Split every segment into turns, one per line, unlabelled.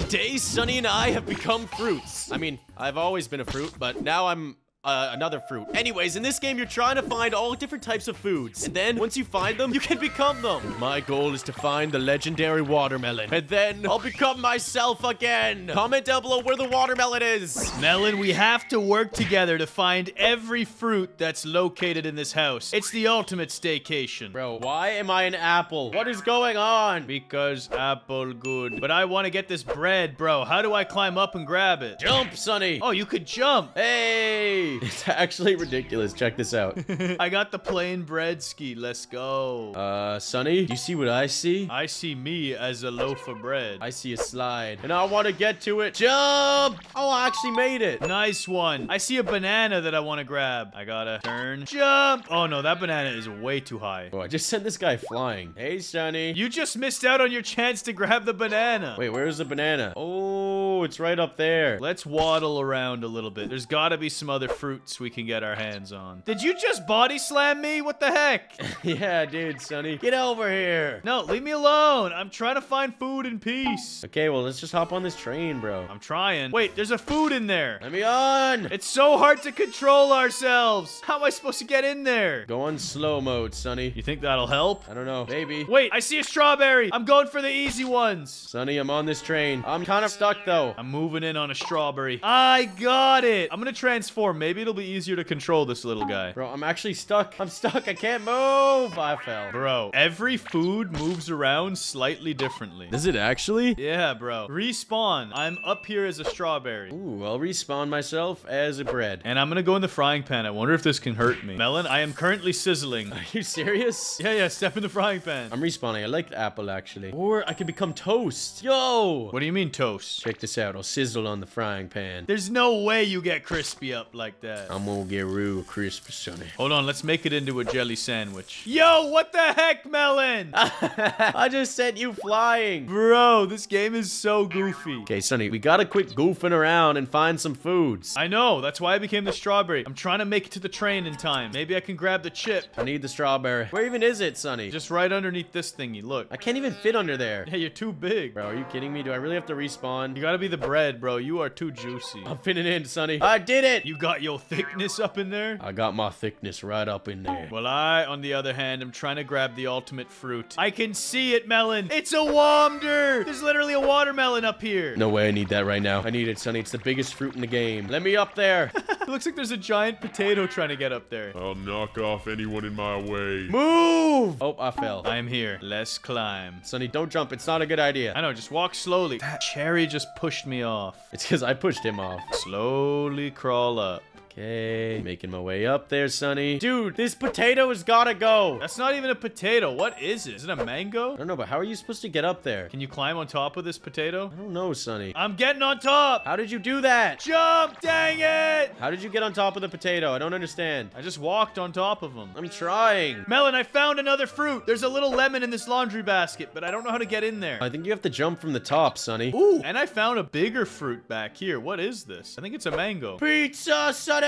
Today, Sunny and I have become fruits. I mean, I've always been a fruit, but now I'm uh, another fruit. Anyways, in this game, you're trying to find all different types of foods. And then, once you find them, you can become them. My goal is to find the legendary watermelon. And then, I'll become myself again. Comment down below where the watermelon is.
Melon, we have to work together to find every fruit that's located in this house. It's the ultimate staycation.
Bro, why am I an apple? What is going on?
Because apple good. But I want to get this bread, bro. How do I climb up and grab it?
Jump, Sunny.
Oh, you could jump.
Hey. It's actually ridiculous. Check this out.
I got the plain bread ski. Let's go.
Uh, Sunny, do you see what I see?
I see me as a loaf of bread.
I see a slide. And I want to get to it. Jump! Oh, I actually made it.
Nice one. I see a banana that I want to grab. I gotta turn. Jump! Oh no, that banana is way too high.
Oh, I just sent this guy flying. Hey, Sunny.
You just missed out on your chance to grab the banana.
Wait, where's the banana? Oh, it's right up there.
Let's waddle around a little bit. There's gotta be some other fruits we can get our hands on. Did you just body slam me? What the heck?
yeah, dude, Sunny. Get over here.
No, leave me alone. I'm trying to find food in peace.
Okay, well, let's just hop on this train, bro.
I'm trying. Wait, there's a food in there.
Let me on.
It's so hard to control ourselves. How am I supposed to get in there?
Go on slow mode, Sunny.
You think that'll help?
I don't know. Maybe.
Wait, I see a strawberry. I'm going for the easy ones.
Sunny, I'm on this train. I'm kind of stuck, though.
I'm moving in on a strawberry. I got it. I'm gonna transform. Maybe it'll be easier to control this little guy.
Bro, I'm actually stuck. I'm stuck. I can't move. I fell.
Bro, every food moves around slightly differently.
Is it actually?
Yeah, bro. Respawn. I'm up here as a strawberry.
Ooh, I'll respawn myself as a bread.
And I'm gonna go in the frying pan. I wonder if this can hurt me. Melon, I am currently sizzling.
Are you serious?
Yeah, yeah, step in the frying pan.
I'm respawning. I like the apple, actually. Or I can become toast. Yo!
What do you mean toast?
Check this out. I'll sizzle on the frying pan.
There's no way you get crispy up like that.
I'm gonna get real crispy, sonny.
Hold on, let's make it into a jelly sandwich. Yo, what the heck, Melon?
I just sent you flying.
Bro, this game is so goofy.
Okay, Sunny, we gotta quit goofing around and find some foods.
I know, that's why I became the strawberry. I'm trying to make it to the train in time. Maybe I can grab the chip.
I need the strawberry. Where even is it, Sunny?
Just right underneath this thingy, look.
I can't even fit under there.
Yeah, you're too big.
Bro, are you kidding me? Do I really have to respawn?
You gotta be the bread, bro. You are too juicy.
I'm fitting in, Sunny. I did it!
You got your thickness up in there?
I got my thickness right up in there.
Well, I, on the other hand, am trying to grab the ultimate fruit. I can see it, Melon. It's a Womder. There's literally a watermelon up here.
No way I need that right now. I need it, Sunny. It's the biggest fruit in the game. Let me up there.
it looks like there's a giant potato trying to get up there.
I'll knock off anyone in my way.
Move! Oh, I fell.
I'm here. Let's climb.
Sunny, don't jump. It's not a good idea.
I know, just walk slowly. That cherry just pushed me off.
It's because I pushed him off.
Slowly crawl up.
Okay, making my way up there, Sunny. Dude, this potato has gotta go.
That's not even a potato. What is it? Is it a mango?
I don't know, but how are you supposed to get up there?
Can you climb on top of this potato?
I don't know, Sunny.
I'm getting on top.
How did you do that?
Jump, dang it.
How did you get on top of the potato? I don't understand.
I just walked on top of him.
I'm trying.
Melon, I found another fruit. There's a little lemon in this laundry basket, but I don't know how to get in there.
I think you have to jump from the top, Sunny.
Ooh, and I found a bigger fruit back here. What is this? I think it's a mango.
Pizza, Sunny!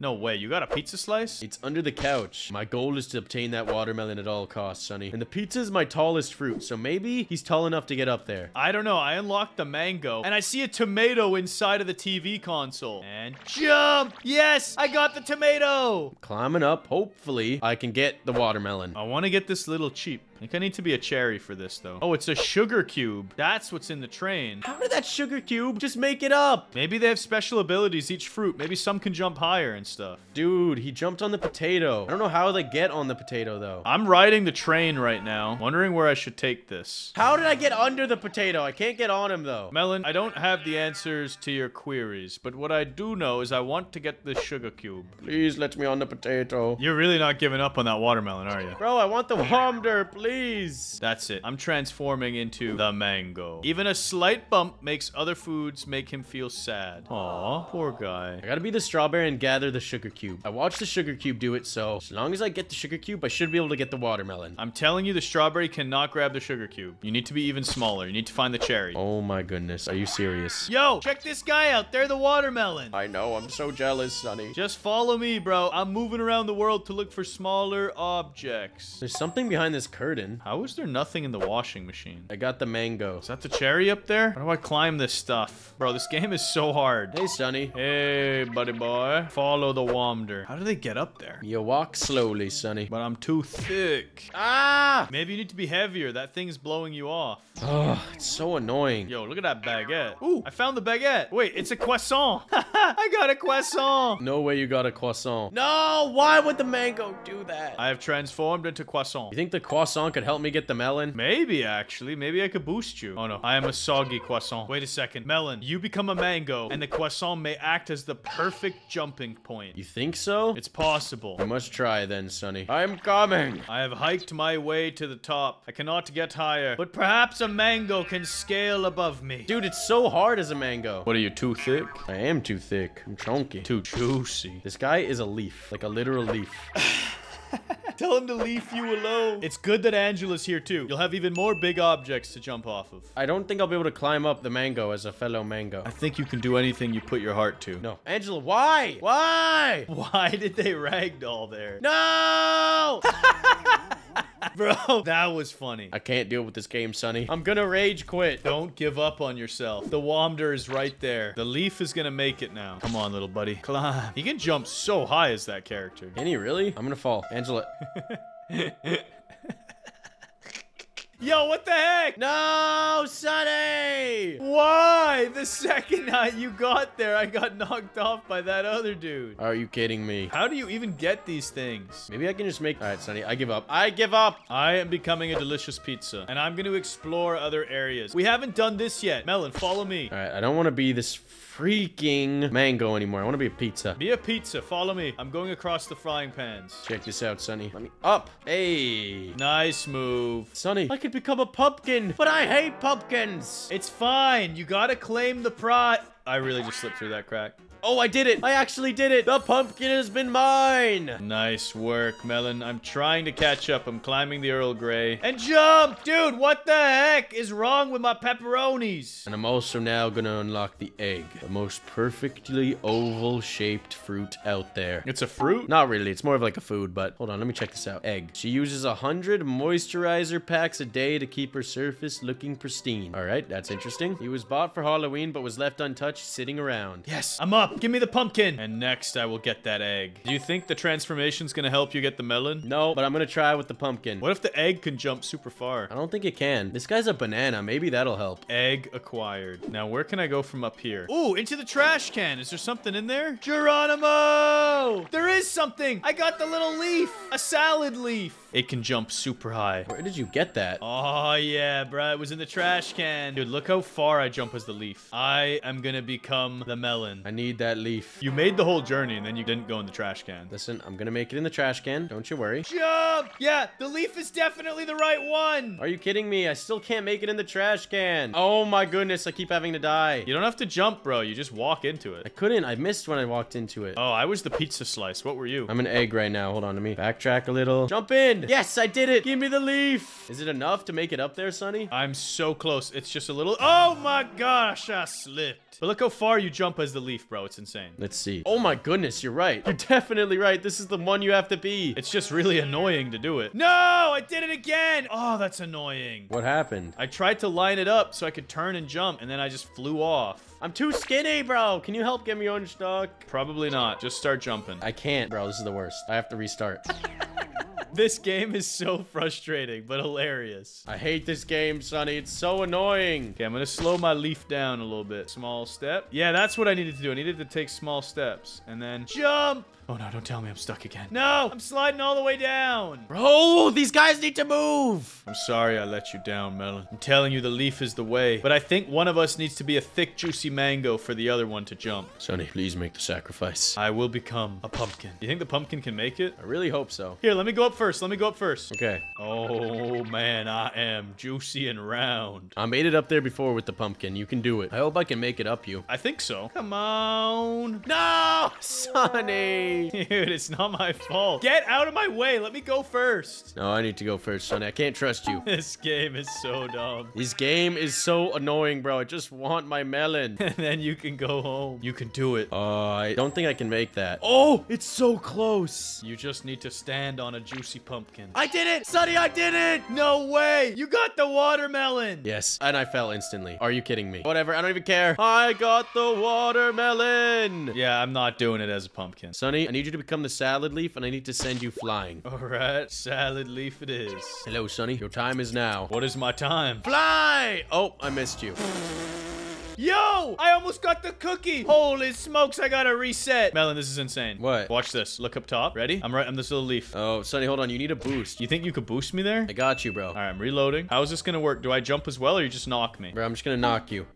No way, you got a pizza slice?
It's under the couch. My goal is to obtain that watermelon at all costs, Sunny. And the pizza is my tallest fruit, so maybe he's tall enough to get up there.
I don't know. I unlocked the mango, and I see a tomato inside of the TV console. And jump! Yes, I got the tomato!
Climbing up. Hopefully, I can get the watermelon.
I want to get this little cheap. I think I need to be a cherry for this, though. Oh, it's a sugar cube. That's what's in the train.
How did that sugar cube just make it up?
Maybe they have special abilities, each fruit. Maybe some can jump higher and stuff.
Dude, he jumped on the potato. I don't know how they get on the potato, though.
I'm riding the train right now, wondering where I should take this.
How did I get under the potato? I can't get on him, though.
Melon, I don't have the answers to your queries, but what I do know is I want to get this sugar cube.
Please let me on the potato.
You're really not giving up on that watermelon, are you?
Bro, I want the Womder, please.
That's it. I'm transforming into the mango. Even a slight bump makes other foods make him feel sad. Aw, poor guy.
I gotta be the strawberry and gather the sugar cube. I watched the sugar cube do it, so as long as I get the sugar cube, I should be able to get the watermelon.
I'm telling you, the strawberry cannot grab the sugar cube. You need to be even smaller. You need to find the cherry.
Oh my goodness, are you serious?
Yo, check this guy out. They're the watermelon.
I know, I'm so jealous, Sunny.
Just follow me, bro. I'm moving around the world to look for smaller objects.
There's something behind this curtain. Hurting.
How is there nothing in the washing machine?
I got the mango.
Is that the cherry up there? How do I climb this stuff? Bro, this game is so hard.
Hey, Sunny.
Hey, buddy boy. Follow the wander. How do they get up there?
You walk slowly, Sunny.
But I'm too thick.
Ah!
Maybe you need to be heavier. That thing's blowing you off.
Oh, it's so annoying.
Yo, look at that baguette. Ooh, I found the baguette. Wait, it's a croissant. I got a croissant.
No way you got a croissant. No, why would the mango do that?
I have transformed into croissant.
You think the croissant could help me get the melon?
Maybe, actually. Maybe I could boost you. Oh, no. I am a soggy croissant. Wait a second. Melon, you become a mango, and the croissant may act as the perfect jumping point.
You think so?
It's possible.
I must try then, Sunny. I'm coming.
I have hiked my way to the top. I cannot get higher, but perhaps a mango can scale above me.
Dude, it's so hard as a mango.
What are you, too thick?
I am too thick. I'm chunky.
Too juicy.
This guy is a leaf, like a literal leaf.
Tell him to leave you alone. It's good that Angela's here too. You'll have even more big objects to jump off of.
I don't think I'll be able to climb up the mango as a fellow mango.
I think you can do anything you put your heart to.
No. Angela, why? Why?
Why did they ragdoll there?
No!
Bro, that was funny.
I can't deal with this game, Sunny. I'm gonna rage quit.
Don't give up on yourself. The Womder is right there. The leaf is gonna make it now. Come on, little buddy. Climb. He can jump so high as that character.
Can he really? I'm gonna fall. Angela.
Yo, what the heck?
No, Sunny!
Why? The second night you got there, I got knocked off by that other dude.
Are you kidding me?
How do you even get these things?
Maybe I can just make. All right, Sunny. I give up. I give up.
I am becoming a delicious pizza, and I'm going to explore other areas. We haven't done this yet. Melon, follow me.
All right, I don't want to be this freaking mango anymore. I want to be a pizza.
Be a pizza. Follow me. I'm going across the frying pans.
Check this out, Sunny. Let me up. Hey.
Nice move.
Sunny, I could become a pumpkin, but I hate pumpkins.
It's fine. You gotta claim the pride. I really just slipped through that crack.
Oh, I did it. I actually did it. The pumpkin has been mine.
Nice work, Melon. I'm trying to catch up. I'm climbing the Earl Grey. And jump! Dude, what the heck is wrong with my pepperonis?
And I'm also now gonna unlock the egg, the most perfectly oval-shaped fruit out there.
It's a fruit?
Not really, it's more of like a food, but hold on, let me check this out. Egg. She uses a hundred moisturizer packs a day to keep her surface looking pristine. All right, that's interesting. He was bought for Halloween, but was left untouched sitting around.
Yes, I'm up. Give me the pumpkin. And next, I will get that egg. Do you think the transformation's gonna help you get the melon?
No, but I'm gonna try with the pumpkin.
What if the egg can jump super far?
I don't think it can. This guy's a banana. Maybe that'll help.
Egg acquired. Now, where can I go from up here? Ooh, into the trash can. Is there something in there? Geronimo! There is something! I got the little leaf! A salad leaf! It can jump super high.
Where did you get that?
Oh, yeah, bruh. It was in the trash can. Dude, look how far I jump as the leaf. I am gonna become the melon.
I need that leaf.
You made the whole journey and then you didn't go in the trash can.
Listen, I'm gonna make it in the trash can. Don't you worry.
Jump! Yeah, the leaf is definitely the right one.
Are you kidding me? I still can't make it in the trash can. Oh my goodness, I keep having to die.
You don't have to jump, bro. You just walk into it.
I couldn't. I missed when I walked into it.
Oh, I was the pizza slice. What were you?
I'm an egg right now. Hold on to me. Backtrack a little. Jump in. Yes, I did it. Give me the leaf. Is it enough to make it up there, Sunny?
I'm so close. It's just a little. Oh my gosh, I slipped. But look how far you jump as the leaf, bro. It's insane.
Let's see. Oh my goodness, you're right. You're definitely right. This is the one you have to be.
It's just really annoying to do it. No, I did it again. Oh, that's annoying.
What happened?
I tried to line it up so I could turn and jump, and then I just flew off.
I'm too skinny, bro. Can you help get me unstuck?
Probably not. Just start jumping.
I can't, bro. This is the worst. I have to restart.
This game is so frustrating, but hilarious.
I hate this game, Sunny. It's so annoying.
Okay, I'm gonna slow my leaf down a little bit. Small step. Yeah, that's what I needed to do. I needed to take small steps. And then jump! Oh no, don't tell me I'm stuck again. No! I'm sliding all the way down!
Bro, these guys need to move.
I'm sorry I let you down, Melon. I'm telling you the leaf is the way. But I think one of us needs to be a thick, juicy mango for the other one to jump.
Sunny, please make the sacrifice.
I will become a pumpkin. You think the pumpkin can make it?
I really hope so.
Here, let me go up first. Let me go up first.
Okay.
Oh man, I am juicy and round.
I made it up there before with the pumpkin. You can do it. I hope I can make it up you.
I think so. Come on.
No, Sunny.
Dude, it's not my fault. Get out of my way. Let me go first.
No, I need to go first, Sunny. I can't trust you.
This game is so dumb.
This game is so annoying, bro. I just want my melon.
And then you can go home. You can do it.
Uh, I don't think I can make that. Oh, it's so close.
You just need to stand on a juicy juicy pumpkin.
I did it! Sunny, I did it!
No way! You got the watermelon!
Yes, and I fell instantly. Are you kidding me? Whatever, I don't even care. I got the watermelon!
Yeah, I'm not doing it as a pumpkin.
Sunny, I need you to become the salad leaf, and I need to send you flying.
Alright, salad leaf it is.
Hello, Sunny. Your time is now.
What is my time?
Fly! Oh, I missed you.
Yo! I almost got the cookie! Holy smokes, I gotta reset! Melon, this is insane.
What?
Watch this. Look up top. Ready? I'm right. I'm this little leaf.
Oh, Sunny, hold on. You need a boost.
You think you could boost me there?
I got you, bro.
Alright, I'm reloading. How is this gonna work? Do I jump as well or you just knock me?
Bro, I'm just gonna knock you.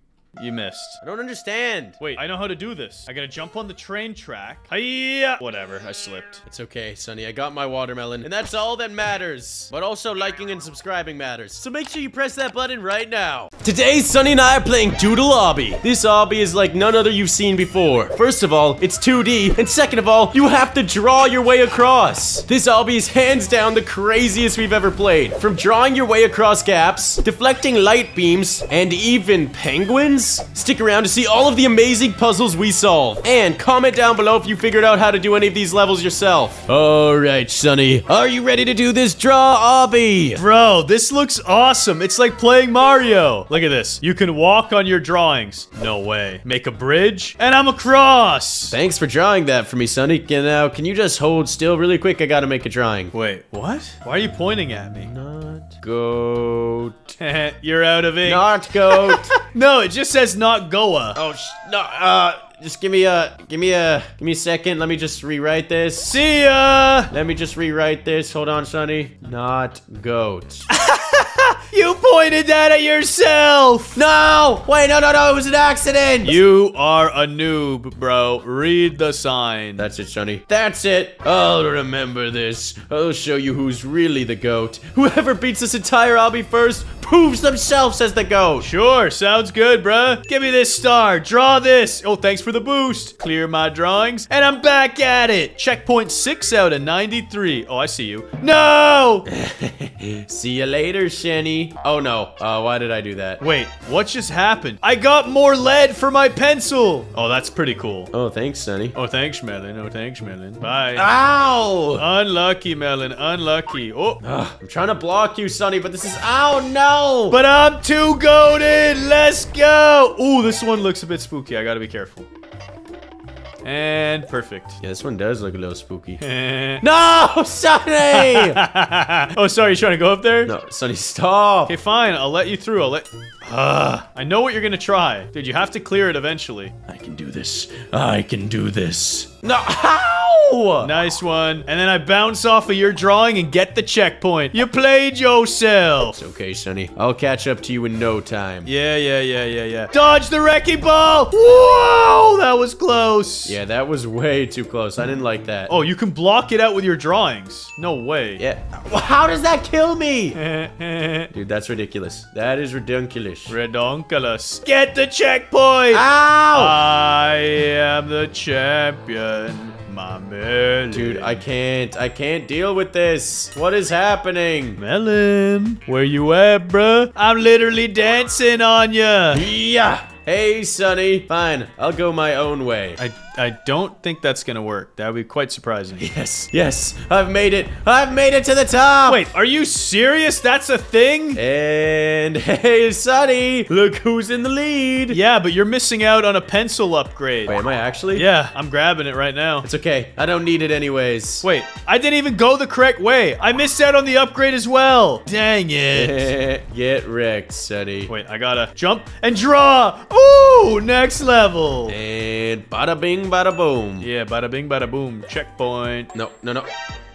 You missed.
I don't understand.
Wait, I know how to do this. I gotta jump on the train track. Hiya! Whatever, I slipped.
It's okay, Sunny. I got my watermelon, and that's all that matters. But also, liking and subscribing matters. So make sure you press that button right now. Today, Sunny and I are playing Doodle Obby. This obby is like none other you've seen before. First of all, it's 2D, and second of all, you have to draw your way across. This obby is hands down the craziest we've ever played. From drawing your way across gaps, deflecting light beams, and even penguins. Stick around to see all of the amazing puzzles we solve. And comment down below if you figured out how to do any of these levels yourself. Alright, Sunny. Are you ready to do this draw obby?
Bro, this looks awesome. It's like playing Mario. Look at this. You can walk on your drawings. No way. Make a bridge, and I'm across.
Thanks for drawing that for me, Sunny. Can, now, can you just hold still really quick? I gotta make a drawing.
Wait, what? Why are you pointing at me?
Not goat.
You're out of ink.
Not goat.
no, it just says not Goa.
oh, sh no, uh, just give me a, give me a, give me a second. Let me just rewrite this.
See ya!
Let me just rewrite this. Hold on, Sunny. Not goat.
You pointed that at yourself!
no! Wait, no, no, no. It was an accident.
You are a noob, bro. Read the sign.
That's it, Sunny. That's it. I'll remember this. I'll show you who's really the goat. Whoever beats this entire obby first proves themselves as the goat.
Sure, sounds good, bruh. Give me this star. Draw this. Oh, thanks for the boost. Clear my drawings, and I'm back at it. Checkpoint 6 out of 93. Oh, I see you. No!
See you later, Shenny. Oh no. Uh, why did I do that?
Wait, what just happened? I got more lead for my pencil. Oh, that's pretty cool.
Oh, thanks, Sunny.
Oh, thanks, Melon. Oh, thanks, Melon. Bye.
Ow!
Unlucky, Melon. Unlucky. Oh,
Ugh, I'm trying to block you, Sunny, but this is. Ow, no!
but I'm too goaded. Let's go. Ooh, this one looks a bit spooky. I gotta be careful. And perfect.
Yeah, this one does look a little spooky.
no!
Sunny!
oh, sorry. You trying to go up there?
no, Sunny, stop.
Okay, fine. I'll let you through. I'll let. Ah, I know what you're gonna try, dude. You have to clear it eventually.
I can do this. I can do this. No,
Nice one. And then I bounce off of your drawing and get the checkpoint. You played yourself.
It's okay, Sunny. I'll catch up to you in no time.
Yeah, yeah, yeah, yeah, yeah. Dodge the wrecking ball! Whoa, that was close.
Yeah, that was way too close. I didn't like that.
Oh, you can block it out with your drawings. No way.
Yeah. How does that kill me? Dude, that's ridiculous. That is ridiculous.
Redonkulous. Get the checkpoint!
Ow!
I am the champion, my melon.
Dude, I can't. I can't deal with this. What is happening?
Melon, where you at, bruh? I'm literally dancing on ya.
Yeah. Hey, Sunny. Fine. I'll go my own way.
I I don't think that's gonna work. That would be quite surprising.
Yes. Yes. I've made it. I've made it to the top.
Wait, are you serious? That's a thing?
And hey, Sunny. Look who's in the lead.
Yeah, but you're missing out on a pencil upgrade.
Wait, am I actually?
Yeah, I'm grabbing it right now.
It's okay. I don't need it anyways.
Wait, I didn't even go the correct way. I missed out on the upgrade as well. Dang it.
Get wrecked, Sunny.
Wait, I gotta jump and draw. Ooh, next level.
And bada bing, bada boom.
Yeah, bada bing, bada boom. Checkpoint.
No, no, no.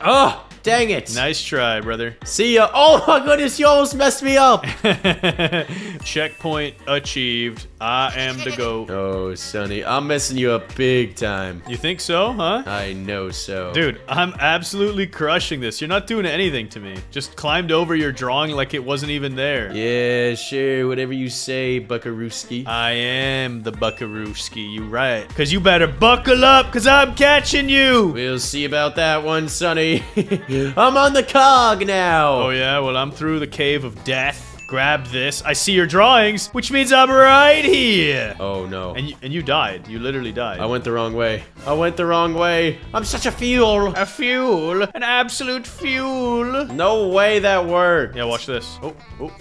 Oh, dang it.
Nice try, brother.
See ya. Oh my goodness, you almost messed me up.
Checkpoint achieved. I am the GOAT.
Oh, Sunny, I'm messing you up big time.
You think so, huh?
I know so.
Dude, I'm absolutely crushing this. You're not doing anything to me. Just climbed over your drawing like it wasn't even there.
Yeah, sure, whatever you say, Buckarooski.
I am the Buckarooski, you right. Cause you better buckle up, cause I'm catching you!
We'll see about that one, Sunny. I'm on the cog now.
Oh yeah, well I'm through the cave of death. Grab this. I see your drawings, which means I'm right here.
Oh no.
And you, and you died. You literally died.
I went the wrong way. I went the wrong way. I'm such a fuel.
a fuel. An absolute fuel.
No way that worked.
Yeah, watch this. Oh, oh,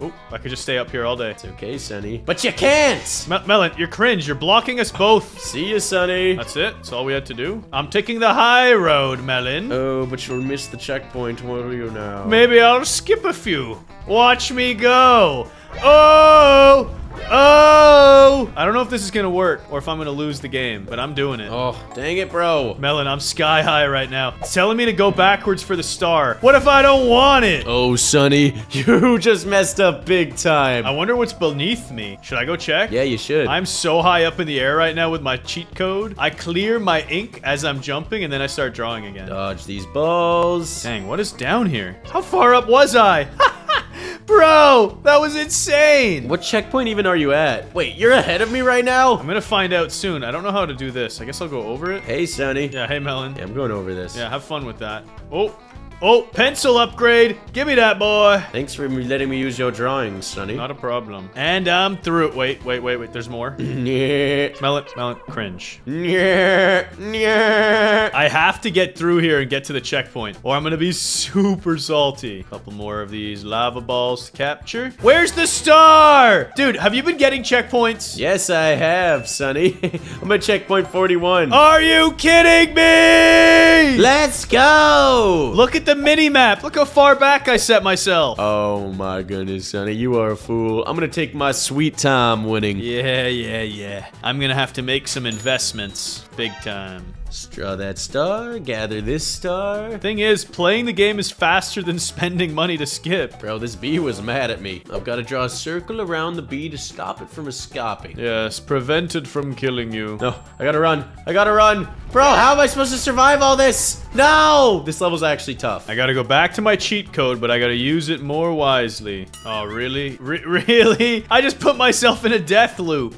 oh. I could just stay up here all day.
It's okay, Sunny. But you can't.
Mel Melon, you're cringe. You're blocking us both.
See you, Sunny.
That's it. That's all we had to do. I'm taking the high road, Melon.
Oh, but you'll miss the checkpoint. What are you now?
Maybe I'll skip a few. Watch me go. Oh! Oh! I don't know if this is gonna work or if I'm gonna lose the game, but I'm doing it.
Oh, dang it, bro.
Melon, I'm sky high right now. It's telling me to go backwards for the star. What if I don't want it?
Oh, Sunny, you just messed up big time.
I wonder what's beneath me. Should I go check?
yeah, you should.
I'm so high up in the air right now with my cheat code. I clear my ink as I'm jumping and then I start drawing again.
Dodge these balls.
Dang, what is down here? How far up was I? Bro, that was insane.
What checkpoint even are you at? Wait, you're ahead of me right now?
I'm gonna find out soon. I don't know how to do this. I guess I'll go over it.
Hey, Sunny.
Yeah, hey Melon.
Yeah, I'm going over this.
Yeah, have fun with that. Oh, oh, pencil upgrade. Give me that, boy.
Thanks for letting me use your drawings, Sunny.
Not a problem. And I'm through. Wait, wait, wait, wait. There's more.
Yeah.
Smell it. cringe.
Yeah. Yeah.
I have to get through here and get to the checkpoint, or I'm gonna be super salty. Couple more of these lava balls to capture. Where's the star? Dude, have you been getting checkpoints?
Yes, I have, Sunny. I'm at checkpoint 41.
Are you kidding me?
Let's go!
Look at the mini map. Look how far back I set myself.
Oh my goodness, Sunny, you are a fool. I'm gonna take my sweet time winning.
Yeah, yeah, yeah. I'm gonna have to make some investments. Big time.
Draw that star, gather this star.
Thing is, playing the game is faster than spending money to skip.
Bro, this bee was mad at me. I've got to draw a circle around the bee to stop it from escaping.
Yes, prevented from killing you.
No, I gotta run. I gotta run. Bro, how am I supposed to survive all this? No! This level's actually tough.
I gotta go back to my cheat code, but I gotta use it more wisely. Oh, really? Re really? I just put myself in a death loop.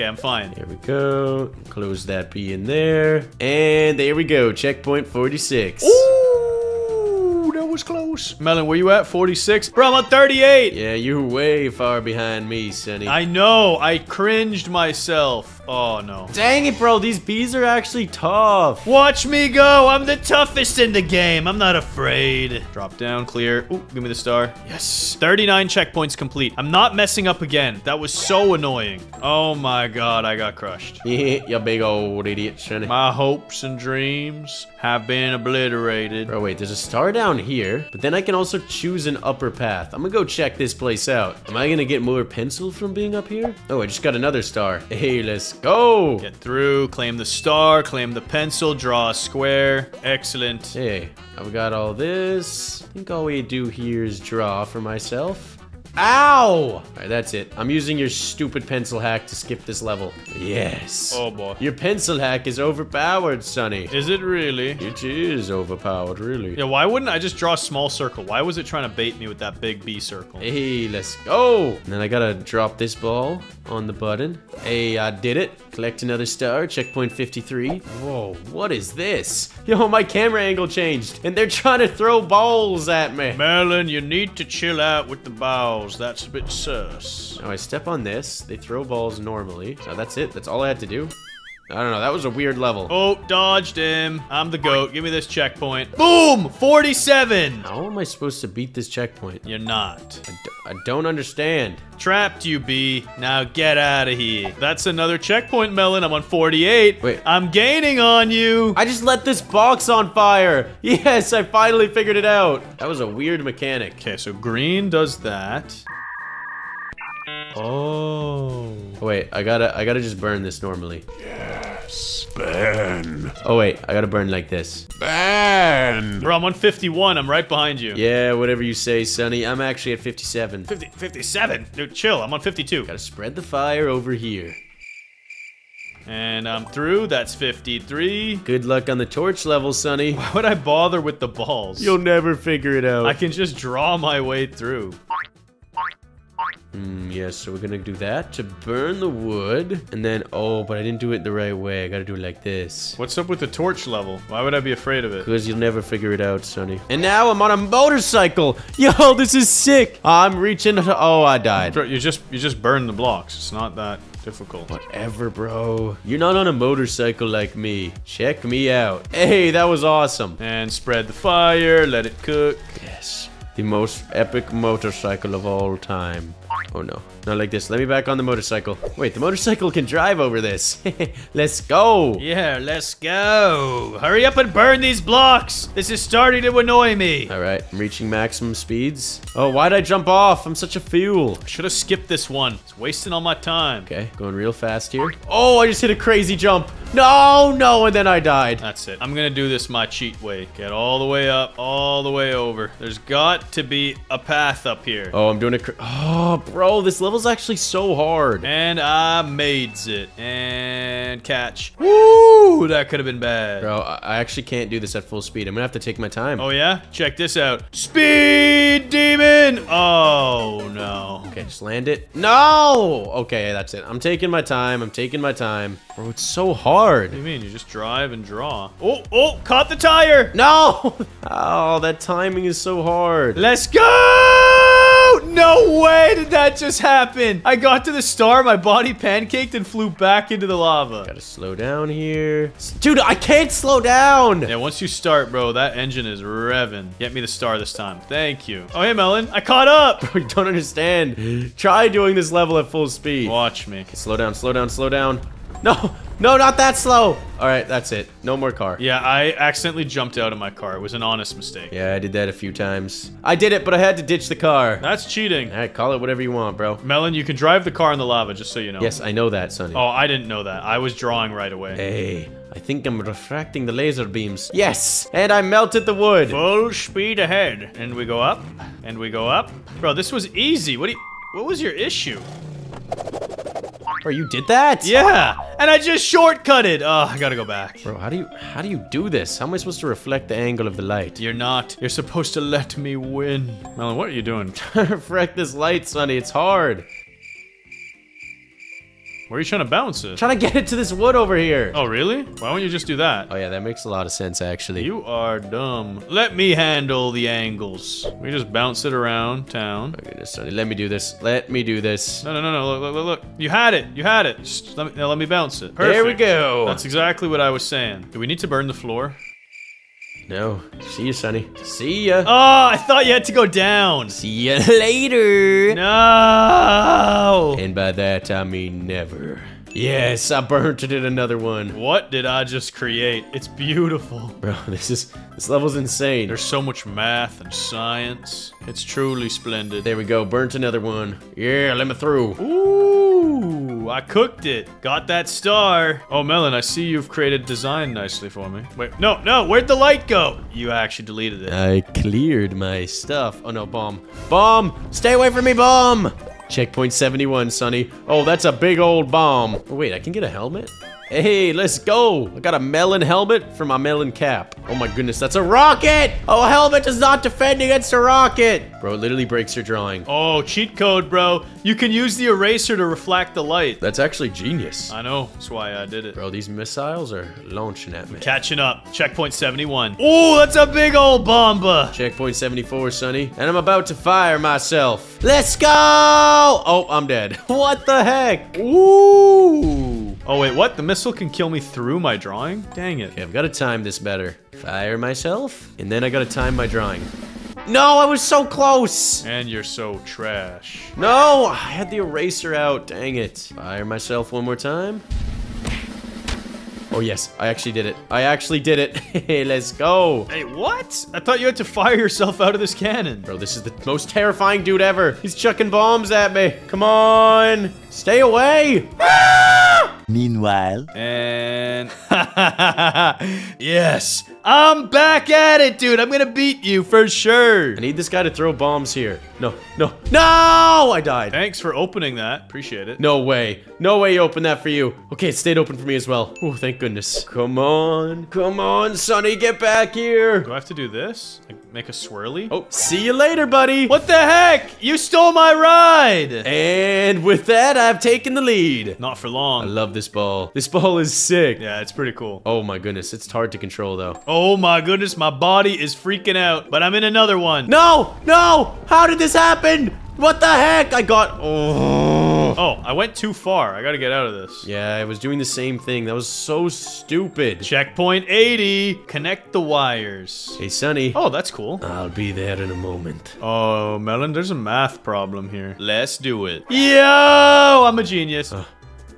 Okay, I'm fine.
Here we go. Close that bee in there. And there we go. Checkpoint 46.
Ooh, that was close. Melon, where you at? 46? Bro, I'm at 38.
Yeah, you're way far behind me, Sunny.
I know. I cringed myself. Oh, no.
Dang it, bro. These bees are actually tough.
Watch me go. I'm the toughest in the game. I'm not afraid. Drop down, clear. Ooh, give me the star. Yes. 39 checkpoints complete. I'm not messing up again. That was so annoying. Oh my god, I got crushed.
you big old idiot, Sunny.
My hopes and dreams have been obliterated.
Bro, wait, there's a star down here, but then I can also choose an upper path. I'm gonna go check this place out. Am I gonna get more pencil from being up here? Oh, I just got another star. Hey, let's go.
Get through, claim the star, claim the pencil, draw a square. Excellent.
Hey, I've got all this. I think all we do here is draw for myself. Ow! All right, that's it. I'm using your stupid pencil hack to skip this level. Yes.
Oh boy.
Your pencil hack is overpowered, Sunny.
Is it really?
It is overpowered, really.
Yeah, why wouldn't I just draw a small circle? Why was it trying to bait me with that big B circle?
Hey, let's go. And then I gotta drop this ball on the button. Hey, uh, I did it. Collect another star. Checkpoint 53. Whoa, what is this? Yo, my camera angle changed. And they're trying to throw balls at me.
Merlin, you need to chill out with the balls. That's a bit sus.
Now I step on this. They throw balls normally. So that's it. That's all I had to do. I don't know. That was a weird level.
Oh, dodged him. I'm the goat. Give me this checkpoint. Boom! 47!
How am I supposed to beat this checkpoint?
You're not.
I, d I don't understand.
Trapped you, B. Now get out of here. That's another checkpoint, Melon. I'm on 48.
Wait.
I'm gaining on you.
I just let this box on fire. Yes, I finally figured it out. That was a weird mechanic.
Okay, so green does that. Oh.
Oh, wait, I gotta, I gotta just burn this normally.
Ben.
Oh wait, I gotta burn like this.
Ben.
Bro, I'm on 51. I'm right behind you.
Yeah, whatever you say, Sunny. I'm actually at 57.
50, 57? Dude, chill. I'm on 52.
Gotta spread the fire over here.
And I'm through. That's 53.
Good luck on the torch level, Sunny.
Why would I bother with the balls?
You'll never figure it out.
I can just draw my way through.
Mm, yes, so we're gonna do that to burn the wood. And then, oh, but I didn't do it the right way. I gotta do it like this.
What's up with the torch level? Why would I be afraid of it?
Because you'll never figure it out, Sunny. And now I'm on a motorcycle. Yo, this is sick. I'm reaching. Oh, I died.
Bro, You just you just burn the blocks. It's not that difficult.
Whatever, bro. You're not on a motorcycle like me. Check me out. Hey, that was awesome.
And spread the fire, let it cook.
Yes. The most epic motorcycle of all time. Oh no, not like this. Let me back on the motorcycle. Wait, the motorcycle can drive over this. Let's go.
Yeah, let's go. Hurry up and burn these blocks. This is starting to annoy me.
All right, I'm reaching maximum speeds. Oh, why'd I jump off? I'm such a fool.
Should have skipped this one. It's wasting all my time.
Okay, going real fast here. Oh, I just hit a crazy jump. No, no, and then I died.
That's it. I'm gonna do this my cheat way. Get all the way up, all the way over. There's got to be a path up here.
Oh, I'm doing it. Oh, bro, this level's actually so hard.
And I made it. And catch. Woo! That could have been bad.
Bro, I I actually can't do this at full speed. I'm gonna have to take my time.
Oh yeah? Check this out. Speed demon! Oh no.
Okay, just land it. No! Okay, that's it. I'm taking my time. I'm taking my time. Bro, it's so hard.
What do you mean? You just drive and draw. Oh, oh, caught the tire!
No! Oh, that timing is so hard.
Let's go! No way did that just happen! I got to the star, my body pancaked and flew back into the lava.
Gotta slow down here. Dude, I can't slow down!
Yeah, once you start, bro, that engine is revving. Get me the star this time. Thank you. Oh, hey, Melon. I caught up!
Bro, you don't understand. Try doing this level at full speed.
Watch me.
Slow down, slow down, slow down. No, no, not that slow. All right, that's it. No more car.
Yeah, I accidentally jumped out of my car. It was an honest mistake.
Yeah, I did that a few times. I did it, but I had to ditch the car.
That's cheating.
All right, call it whatever you want, bro.
Melon, you can drive the car in the lava, just so you know.
Yes, I know that, Sunny.
Oh, I didn't know that. I was drawing right away.
Hey, I think I'm refracting the laser beams. Yes, and I melted the wood.
Full speed ahead. And we go up. And we go up. Bro, this was easy. What do you... What was your issue?
Bro, you did that?
Yeah, and I just shortcutted. Oh, I gotta go back.
Bro, how do you how do you do this? How am I supposed to reflect the angle of the light?
You're not. You're supposed to let me win. Melon, what are you doing?
reflect this light, Sunny. It's hard.
Where are you trying to bounce it?
Trying to get it to this wood over here.
Oh, really? Why won't you just do that?
Oh yeah, that makes a lot of sense actually.
You are dumb. Let me handle the angles. We just bounce it around town.
Oh goodness, Sunny, let me do this. Let me do this.
No, no, no, no. Look, look, look, look. You had it. You had it. Just let me, now let me bounce it. Perfect.
There we go.
That's exactly what I was saying. Do we need to burn the floor?
No. See you, Sunny. See ya.
Oh, I thought you had to go down.
See ya later.
No.
And by that I mean never. Yes, I burnt it in another one.
What did I just create? It's beautiful.
Bro, this is this level's insane.
There's so much math and science. It's truly splendid.
There we go, burnt another one. Yeah, let me through.
Ooh, I cooked it. Got that star. Oh, Melon, I see you've created design nicely for me. Wait, no, no, where'd the light go? You actually deleted it.
I cleared my stuff. Oh no, bomb. Bomb! Stay away from me, bomb! Checkpoint 71, Sunny. Oh, that's a big old bomb. Wait, I can get a helmet? Hey, let's go. I got a melon helmet for my melon cap. Oh my goodness, that's a rocket! Oh, a helmet does not defend against a rocket! Bro, it literally breaks your drawing.
Oh, cheat code, bro. You can use the eraser to reflect the light.
That's actually genius.
I know. That's why I did it.
Bro, these missiles are launching at me.
Catching up. Checkpoint 71. Oh, that's a big old bomba.
Checkpoint 74, Sunny. And I'm about to fire myself. Let's go! Oh, I'm dead. What the heck?
Ooh. Oh, wait, what? The missile can kill me through my drawing? Dang it.
Okay, I've got to time this better. Fire myself, and then I gotta time my drawing. No, I was so close!
And you're so trash.
No, I had the eraser out, dang it. Fire myself one more time. Oh yes, I actually did it. I actually did it. Hey, let's go.
Hey, what? I thought you had to fire yourself out of this cannon.
Bro, this is the most terrifying dude ever. He's chucking bombs at me. Come on. Stay away.
Meanwhile,
And yes, I'm back at it, dude. I'm gonna beat you for sure.
I need this guy to throw bombs here. No, no, no! I died.
Thanks for opening that. Appreciate it.
No way. No way he opened that for you. Okay, it stayed open for me as well. Oh, thank goodness. Come on. Come on, Sunny, get back here.
Do I have to do this? Like make a swirly.
Oh, see you later, buddy.
What the heck? You stole my ride!
And with that, I've taken the lead.
Not for long.
I love this ball. This ball is sick.
Yeah, it's pretty cool.
Oh my goodness, it's hard to control though.
Oh my goodness, my body is freaking out, but I'm in another one.
No, no! How did this happen? What the heck? I got. Oh.
Oh, I went too far. I gotta get out of this.
Yeah, I was doing the same thing. That was so stupid.
Checkpoint 80. Connect the wires.
Hey, Sunny.
Oh, that's cool.
I'll be there in a moment.
Oh, Melon, there's a math problem here. Let's do it. Yo, I'm a genius.
Oh,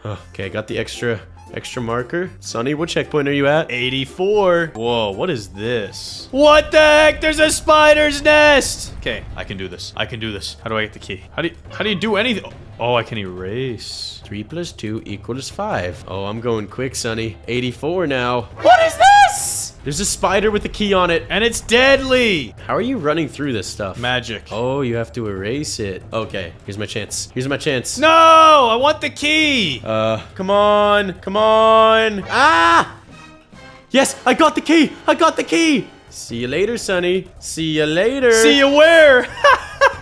okay, I got the extra extra marker. Sunny, what checkpoint are you at?
84. Whoa, what is this? What the heck? There's a spider's nest. Okay, I can do this. I can do this. How do I get the key? How do you, how do you do anything? Oh, oh I can erase.
Three plus two equals five. Oh, I'm going quick, Sunny. 84 now. What is this? There's a spider with a key on it.
And it's deadly.
How are you running through this stuff?
Magic.
Oh, you have to erase it. Okay, here's my chance. Here's my chance.
No, I want the key.
Uh, come on, come on. Ah! Yes, I got the key. I got the key. See you later, Sunny. See you later.
See you where?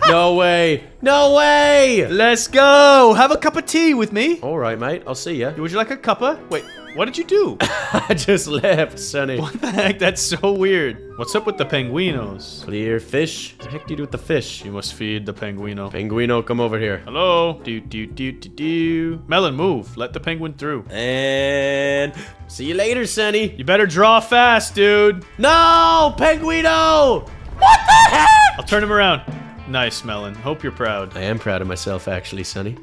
No way. No way.
Let's go. Have a cup of tea with me.
All right, mate. I'll see ya.
Would you like a cuppa? Wait, what did you do?
I just left, Sunny.
what the heck? That's so weird. What's up with the penguinos?
Clear fish. What the heck do you do with the fish?
You must feed the penguino.
Penguino, come over here.
Hello? Do, do, do, do, do. Melon, move. Let the penguin through.
And see you later, Sunny.
You better draw fast, dude.
No, Penguino. What the heck?
I'll turn him around. Nice, Melon. Hope you're proud.
I am proud of myself, actually, Sunny.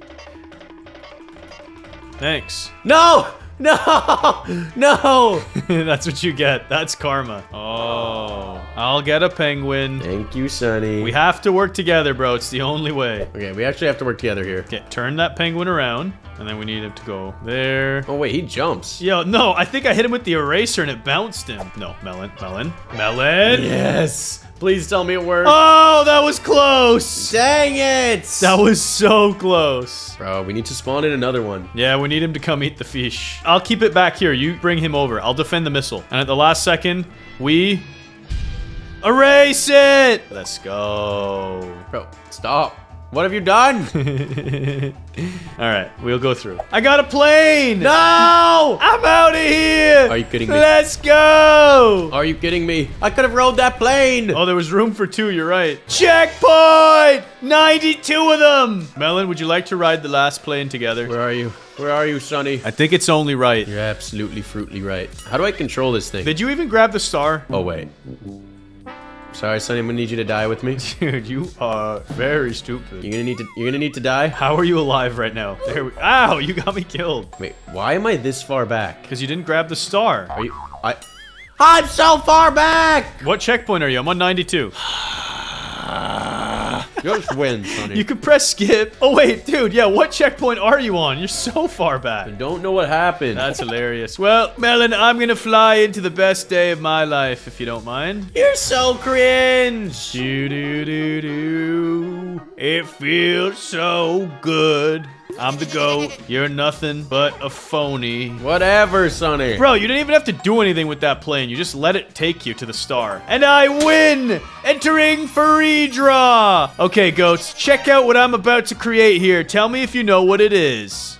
Thanks.
No, no, no.
That's what you get. That's karma. Oh. I'll get a penguin.
Thank you, Sunny.
We have to work together, bro. It's the only way.
okay, we actually have to work together here.
Okay, turn that penguin around, and then we need him to go there.
Oh wait, he jumps.
Yo, no, I think I hit him with the eraser and it bounced him. No, melon, melon, melon.
Yes. Please tell me it worked.
Oh, that was close.
Dang it!
That was so close.
Bro, we need to spawn in another one.
Yeah, we need him to come eat the fish. I'll keep it back here. You bring him over. I'll defend the missile. And at the last second, we erase it. Let's go.
Bro, stop. What have you done?
All right, we'll go through. I got a plane.
no!
I'm out of here.
Are you kidding me?
Let's go.
Are you kidding me? I could have rode that plane.
Oh, there was room for two. You're right. Checkpoint! 92 of them. Melon, would you like to ride the last plane together?
Where are you? Where are you, Sunny?
I think it's only right.
You're absolutely fruitly right. How do I control this thing?
Did you even grab the star?
oh wait. Sorry, Sunny. I'm gonna need you to die with me.
Dude, you are very stupid.
You're gonna need to. You're gonna need to die.
How are you alive right now? There we Ow, you got me killed.
Wait, why am I this far back?
Because you didn't grab the star.
Are you? I. I'm so far back.
What checkpoint are you? I'm on 92.
Just win, Sunny.
You could press skip. Oh, wait, dude. Yeah, what checkpoint are you on? You're so far back.
don't know what happened.
That's hilarious. Well, Melon, I'm gonna fly into the best day of my life, if you don't mind.
You're so cringe.
Do do do do. It feels so good. I'm the goat. You're nothing but a phony.
Whatever, Sunny.
Bro, you didn't even have to do anything with that plane. You just let it take you to the star. And I win! Entering free draw! Okay, goats, check out what I'm about to create here. Tell me if you know what it is.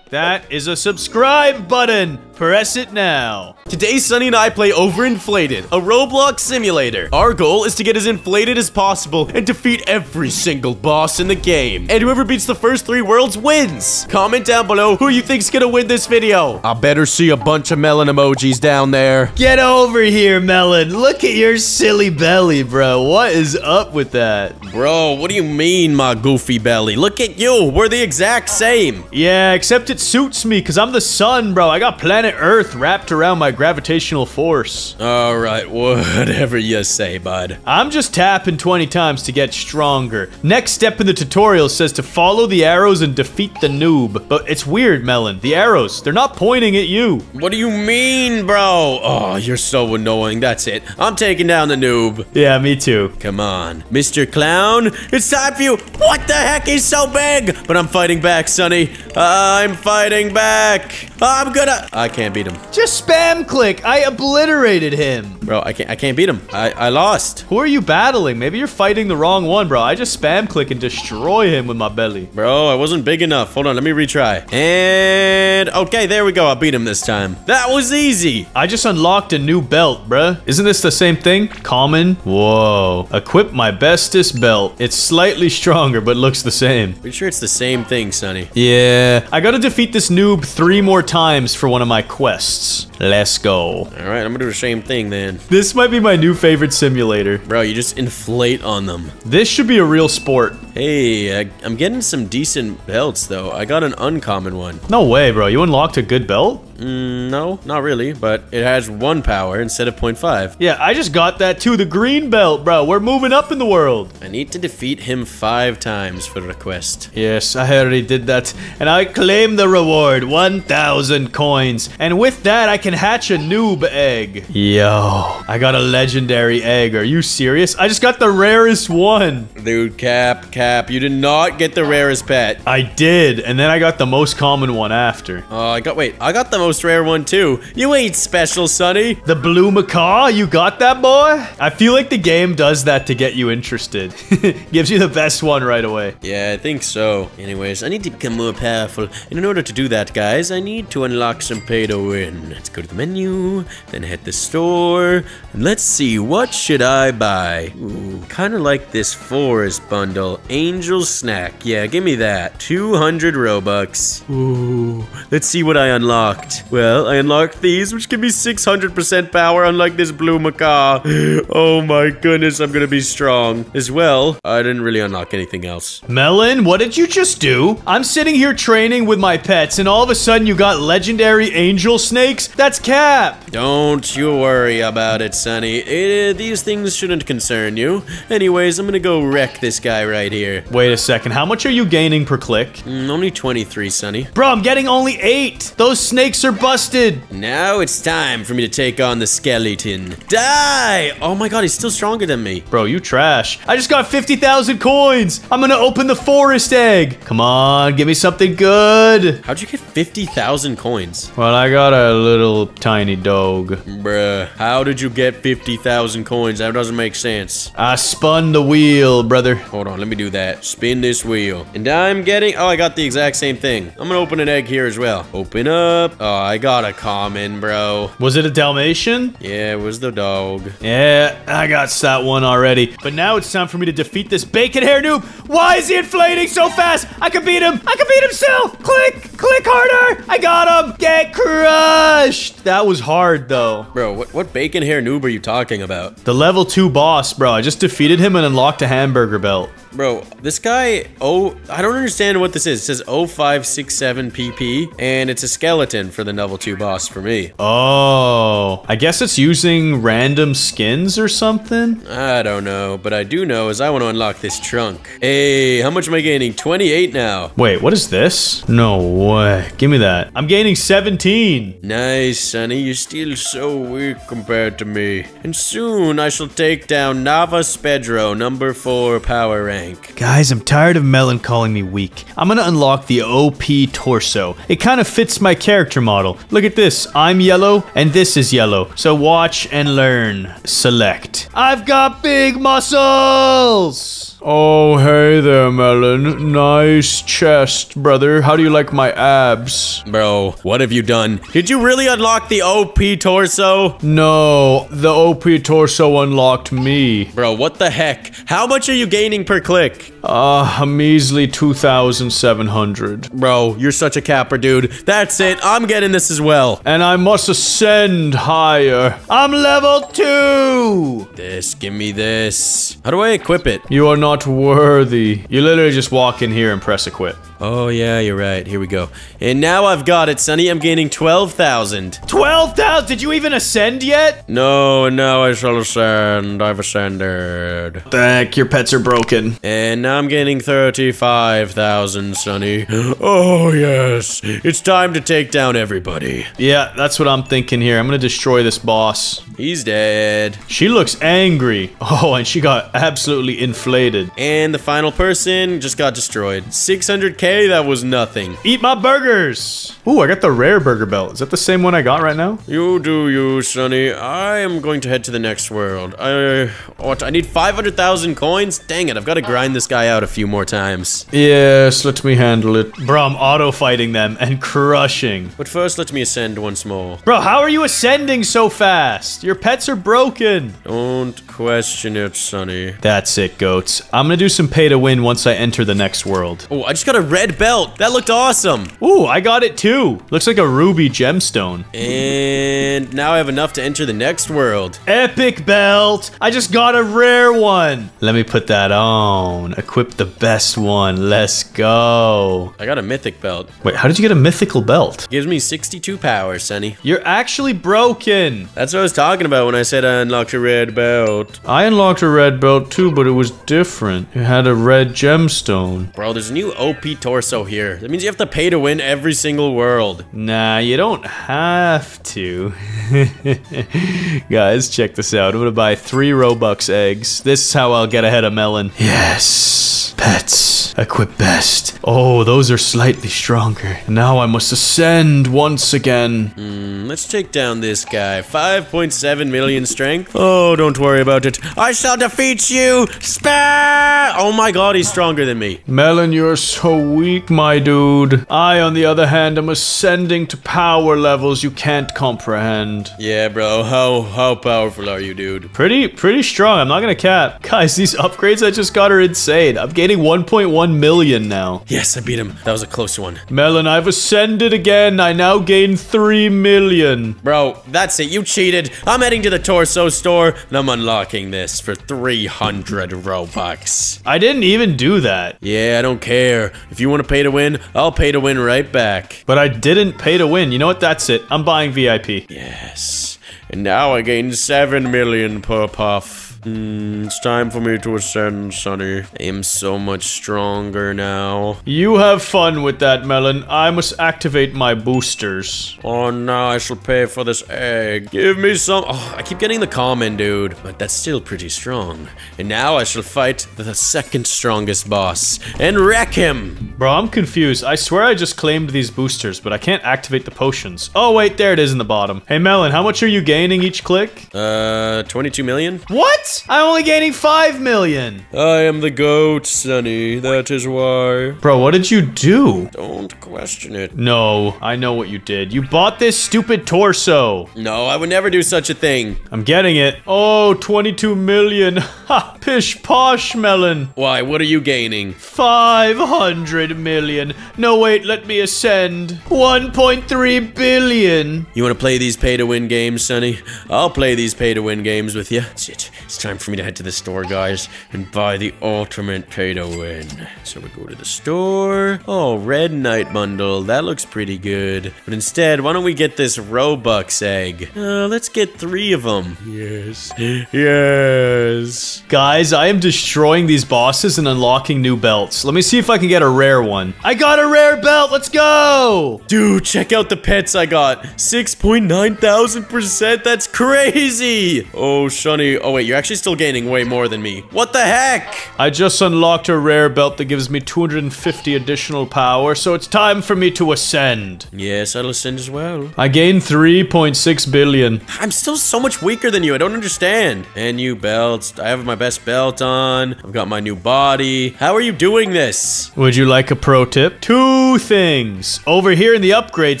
That is a subscribe button. Press it now.
Today, Sunny and I play Overinflated, a Roblox simulator. Our goal is to get as inflated as possible and defeat every single boss in the game. And whoever beats the first three worlds wins. Comment down below who you think's gonna win this video. I better see a bunch of melon emojis down there.
Get over here, Melon. Look at your silly belly, bro. What is up with that?
Bro, what do you mean, my goofy belly? Look at you. We're the exact same.
Yeah, except it suits me because I'm the sun, bro. I got planet Earth wrapped around my gravitational force.
All right, whatever you say, bud.
I'm just tapping 20 times to get stronger. Next step in the tutorial says to follow the arrows and defeat the noob. But it's weird, Melon. The arrows, they're not pointing at you.
What do you mean, bro? Oh, you're so annoying. That's it. I'm taking down the noob.
Yeah, me too.
Come on, Mr. Clown. It's time for you. What the heck? He's so big. But I'm fighting back, Sunny. I'm fighting back. I'm gonna. I can't beat him,
Just spam click. I obliterated him.
bro. I can't. I can't beat him. I I lost,
Who are you battling? Maybe you're fighting the wrong one, bro. I just spam click and destroy him with my belly.
bro. I wasn't big enough. Hold on, let me retry. And okay, there we go. I beat him this time. That was easy.
I just unlocked a new belt, bruh. Isn't this the same thing? Common? Whoa. Equip my bestest belt. It's slightly stronger, but looks the same.
Pretty sure it's the same thing, Sunny.
Yeah. I gotta defeat this noob three more times for one of my quests. Let's go.
All right, I'm gonna do the same thing then,
This might be my new favorite simulator.
bro. You just inflate on them.
This should be a real sport.
Hey, I, I'm getting some decent belts though. I got an uncommon one.
No way, bro. You unlocked a good belt?
Mm, no, not really, but it has one power instead of 0.5.
Yeah, I just got that too. The green belt, bro. We're moving up in the world.
I need to defeat him five times for the quest.
Yes, I already did that. And I claim the reward 1,000 coins. And with that, I can hatch a noob egg. Yo, I got a legendary egg. Are you serious? I just got the rarest one.
Dude, Cap, Cap, you did not get the rarest pet.
I did. And then I got the most common one after.
Oh, I got, wait, I got the most rare one too. You ain't special, Sunny.
The blue macaw? You got that, boy? I feel like the game does that to get you interested. Gives you the best one right away.
Yeah, I think so. Anyways, I need to become more powerful. And in order to do that, guys, I need to unlock some pay to win. Let's go to the menu, then hit the store, and let's see, what should I buy? Ooh, kind of like this forest bundle. Angel snack. Yeah, give me that. 200 Robux. Ooh, let's see what I unlocked. Well, I unlocked these, which give me 600% power, unlike this blue macaw. Oh my goodness, I'm gonna be strong. As well, I didn't really unlock anything else.
Melon, what did you just do? I'm sitting here training with my pets, and all of a sudden you got legendary angel snakes? That's Cap!
Don't you worry about it, Sunny. Eh, these things shouldn't concern you. Anyways, I'm gonna go wreck this guy right here.
Wait a second, how much are you gaining per click?
Mm, only 23, Sunny.
Bro, I'm getting only 8! Those snakes are busted!
Now it's time for me to take on the skeleton. Die! Oh my god, he's still stronger than me.
Bro, you trash. I just got 50,000 coins! I'm gonna open the forest egg! Come on, give me something good!
How'd you get 50,000 coins?
Well, I got a little tiny dog.
Bruh, how did you get 50,000 coins? That doesn't make sense.
I spun the wheel, brother.
Hold on, let me do that. Spin this wheel. And I'm getting... Oh, I got the exact same thing. I'm gonna open an egg here as well. Open up. Oh, I got a common, bro.
Was it a Dalmatian?
Yeah, it was the dog.
Yeah, I got that one already. But now it's time for me to defeat this bacon hair noob. Why is he inflating so fast? I can beat him. I can beat him still. Click, click harder. I got him. Get crushed. That was hard though.
Bro, what, what bacon hair noob are you talking about?
The level two boss, bro. I just defeated him and unlocked a hamburger belt.
Bro, this guy, oh, I don't understand what this is. It says 0567 PP, and it's a skeleton for the level 2 boss for me.
Oh, I guess it's using random skins or something.
I don't know, but I do know is I want to unlock this trunk. Hey, how much am I gaining? 28 now.
Wait, what is this? No way. Give me that. I'm gaining 17.
Nice, Sunny. You're still so weak compared to me. And soon I shall take down Nava Spedro, number 4 power rank.
Guys, I'm tired of Melon calling me weak. I'm gonna unlock the OP torso. It kind of fits my character model. Look at this. I'm yellow, and this is yellow. So watch and learn. Select. I've got big muscles! Oh, hey there, Melon. Nice chest, brother. How do you like my abs?
Bro, what have you done? Did you really unlock the OP torso?
No, the OP torso unlocked me.
Bro, what the heck? How much are you gaining per click?
Uh, a measly 2,700.
Bro, you're such a capper, dude. That's it. I'm getting this as well.
And I must ascend higher. I'm level 2!
This, give me this. How do I equip it?
You are not worthy. You literally just walk in here and press equip.
Oh, yeah, you're right. Here we go. And now I've got it, Sunny. I'm gaining 12,000.
12,000? Did you even ascend yet?
No, now I shall ascend. I've ascended.
Heck, your pets are broken.
And now I'm gaining 35,000, Sunny. Oh, yes. It's time to take down everybody.
Yeah, that's what I'm thinking here. I'm gonna destroy this boss.
He's dead.
She looks angry. Oh, and she got absolutely inflated.
And the final person just got destroyed. 600k Okay, that was nothing.
Eat my burgers. Ooh, I got the rare burger belt. Is that the same one I got right now?
You do you, Sunny. I am going to head to the next world. I what? I need 500,000 coins? Dang it, I've got to grind this guy out a few more times.
Yes, let me handle it. Bro, I'm auto fighting them and crushing.
But first, let me ascend once more.
Bro, how are you ascending so fast? Your pets are broken.
Don't question it, Sunny.
That's it, goats. I'm gonna do some pay to win once I enter the next world.
Oh, I just got a red belt. That looked awesome.
Ooh, I got it too. Looks like a ruby gemstone.
And now I have enough to enter the next world.
Epic belt! I just got a rare one! Let me put that on. Equip the best one. Let's go.
I got a mythic belt.
Wait, how did you get a mythical belt?
Gives me 62 power, Sunny.
You're actually broken.
That's what I was talking about when I said I unlocked a red belt.
I unlocked a red belt too, but it was different. It had a red gemstone.
Bro, there's a new OP torso here. That means you have to pay to win every single world.
Nah, you don't have to. Guys, check this out. I'm gonna buy three Robux eggs. This is how I'll get ahead of Melon. Yes. Pets. Equip best. Oh, those are slightly stronger. Now I must ascend once again.
Hmm, let's take down this guy. 5.7 million strength. Oh, don't worry about it. I shall defeat you. Spare! Oh my god, he's stronger than me.
Melon, you're so weak, my dude. I, on the other hand, am ascending to power levels you can't comprehend.
Yeah, bro. How how powerful are you, dude?
Pretty, pretty strong. I'm not gonna cap. Guys, these upgrades I just got are insane. I'm gaining 1.1 million now.
Yes, I beat him. That was a close one.
Melon, I've ascended again. I now gain 3 million.
Bro, that's it. You cheated. I'm heading to the torso store and I'm unlocking this for 300 Robux.
I didn't even do that.
Yeah, I don't care. If you want to pay to win, I'll pay to win right back.
But I didn't pay to win. You know what? That's it. I'm buying VIP.
Yes. And now I gain 7 million per puff. Hmm, it's time for me to ascend, Sunny. I am so much stronger now.
You have fun with that, Melon. I must activate my boosters.
Oh, now I shall pay for this egg. Give me some. Oh, I keep getting the common, dude. But that's still pretty strong. And now I shall fight the second strongest boss and wreck him.
Bro, I'm confused. I swear I just claimed these boosters, but I can't activate the potions. Oh, wait, there it is in the bottom. Hey, Melon, how much are you gaining each click?
Uh, 22 million?
What? I'm only gaining 5 million.
I am the goat, Sunny. That is why.
Bro, what did you do?
Don't question it.
No, I know what you did. You bought this stupid torso.
No, I would never do such a thing.
I'm getting it. Oh, 22 million. Ha, pish posh, Melon.
Why, what are you gaining?
500 million. No, wait, let me ascend. 1.3 billion.
You want to play these pay to win games, Sunny? I'll play these pay to win games with you. That's it. It's time for me to head to the store, guys, and buy the ultimate pay to win. So we go to the store. Oh, Red Knight bundle. That looks pretty good. But instead, why don't we get this Robux egg? Uh, let's get three of them. Yes. Yes.
Guys, I am destroying these bosses and unlocking new belts. Let me see if I can get a rare one. I got a rare belt. Let's go.
Dude, check out the pets I got. 6.9 thousand percent. That's crazy. Oh, Shunny. Oh, wait, you're actually still gaining way more than me. What the heck?
I just unlocked a rare belt that gives me 250 additional power, so it's time for me to ascend.
Yes, I'll ascend as well.
I gained 3.6 billion.
I'm still so much weaker than you. I don't understand. And new belts. I have my best belt on. I've got my new body. How are you doing this?
Would you like a pro tip? Two things. Over here in the upgrade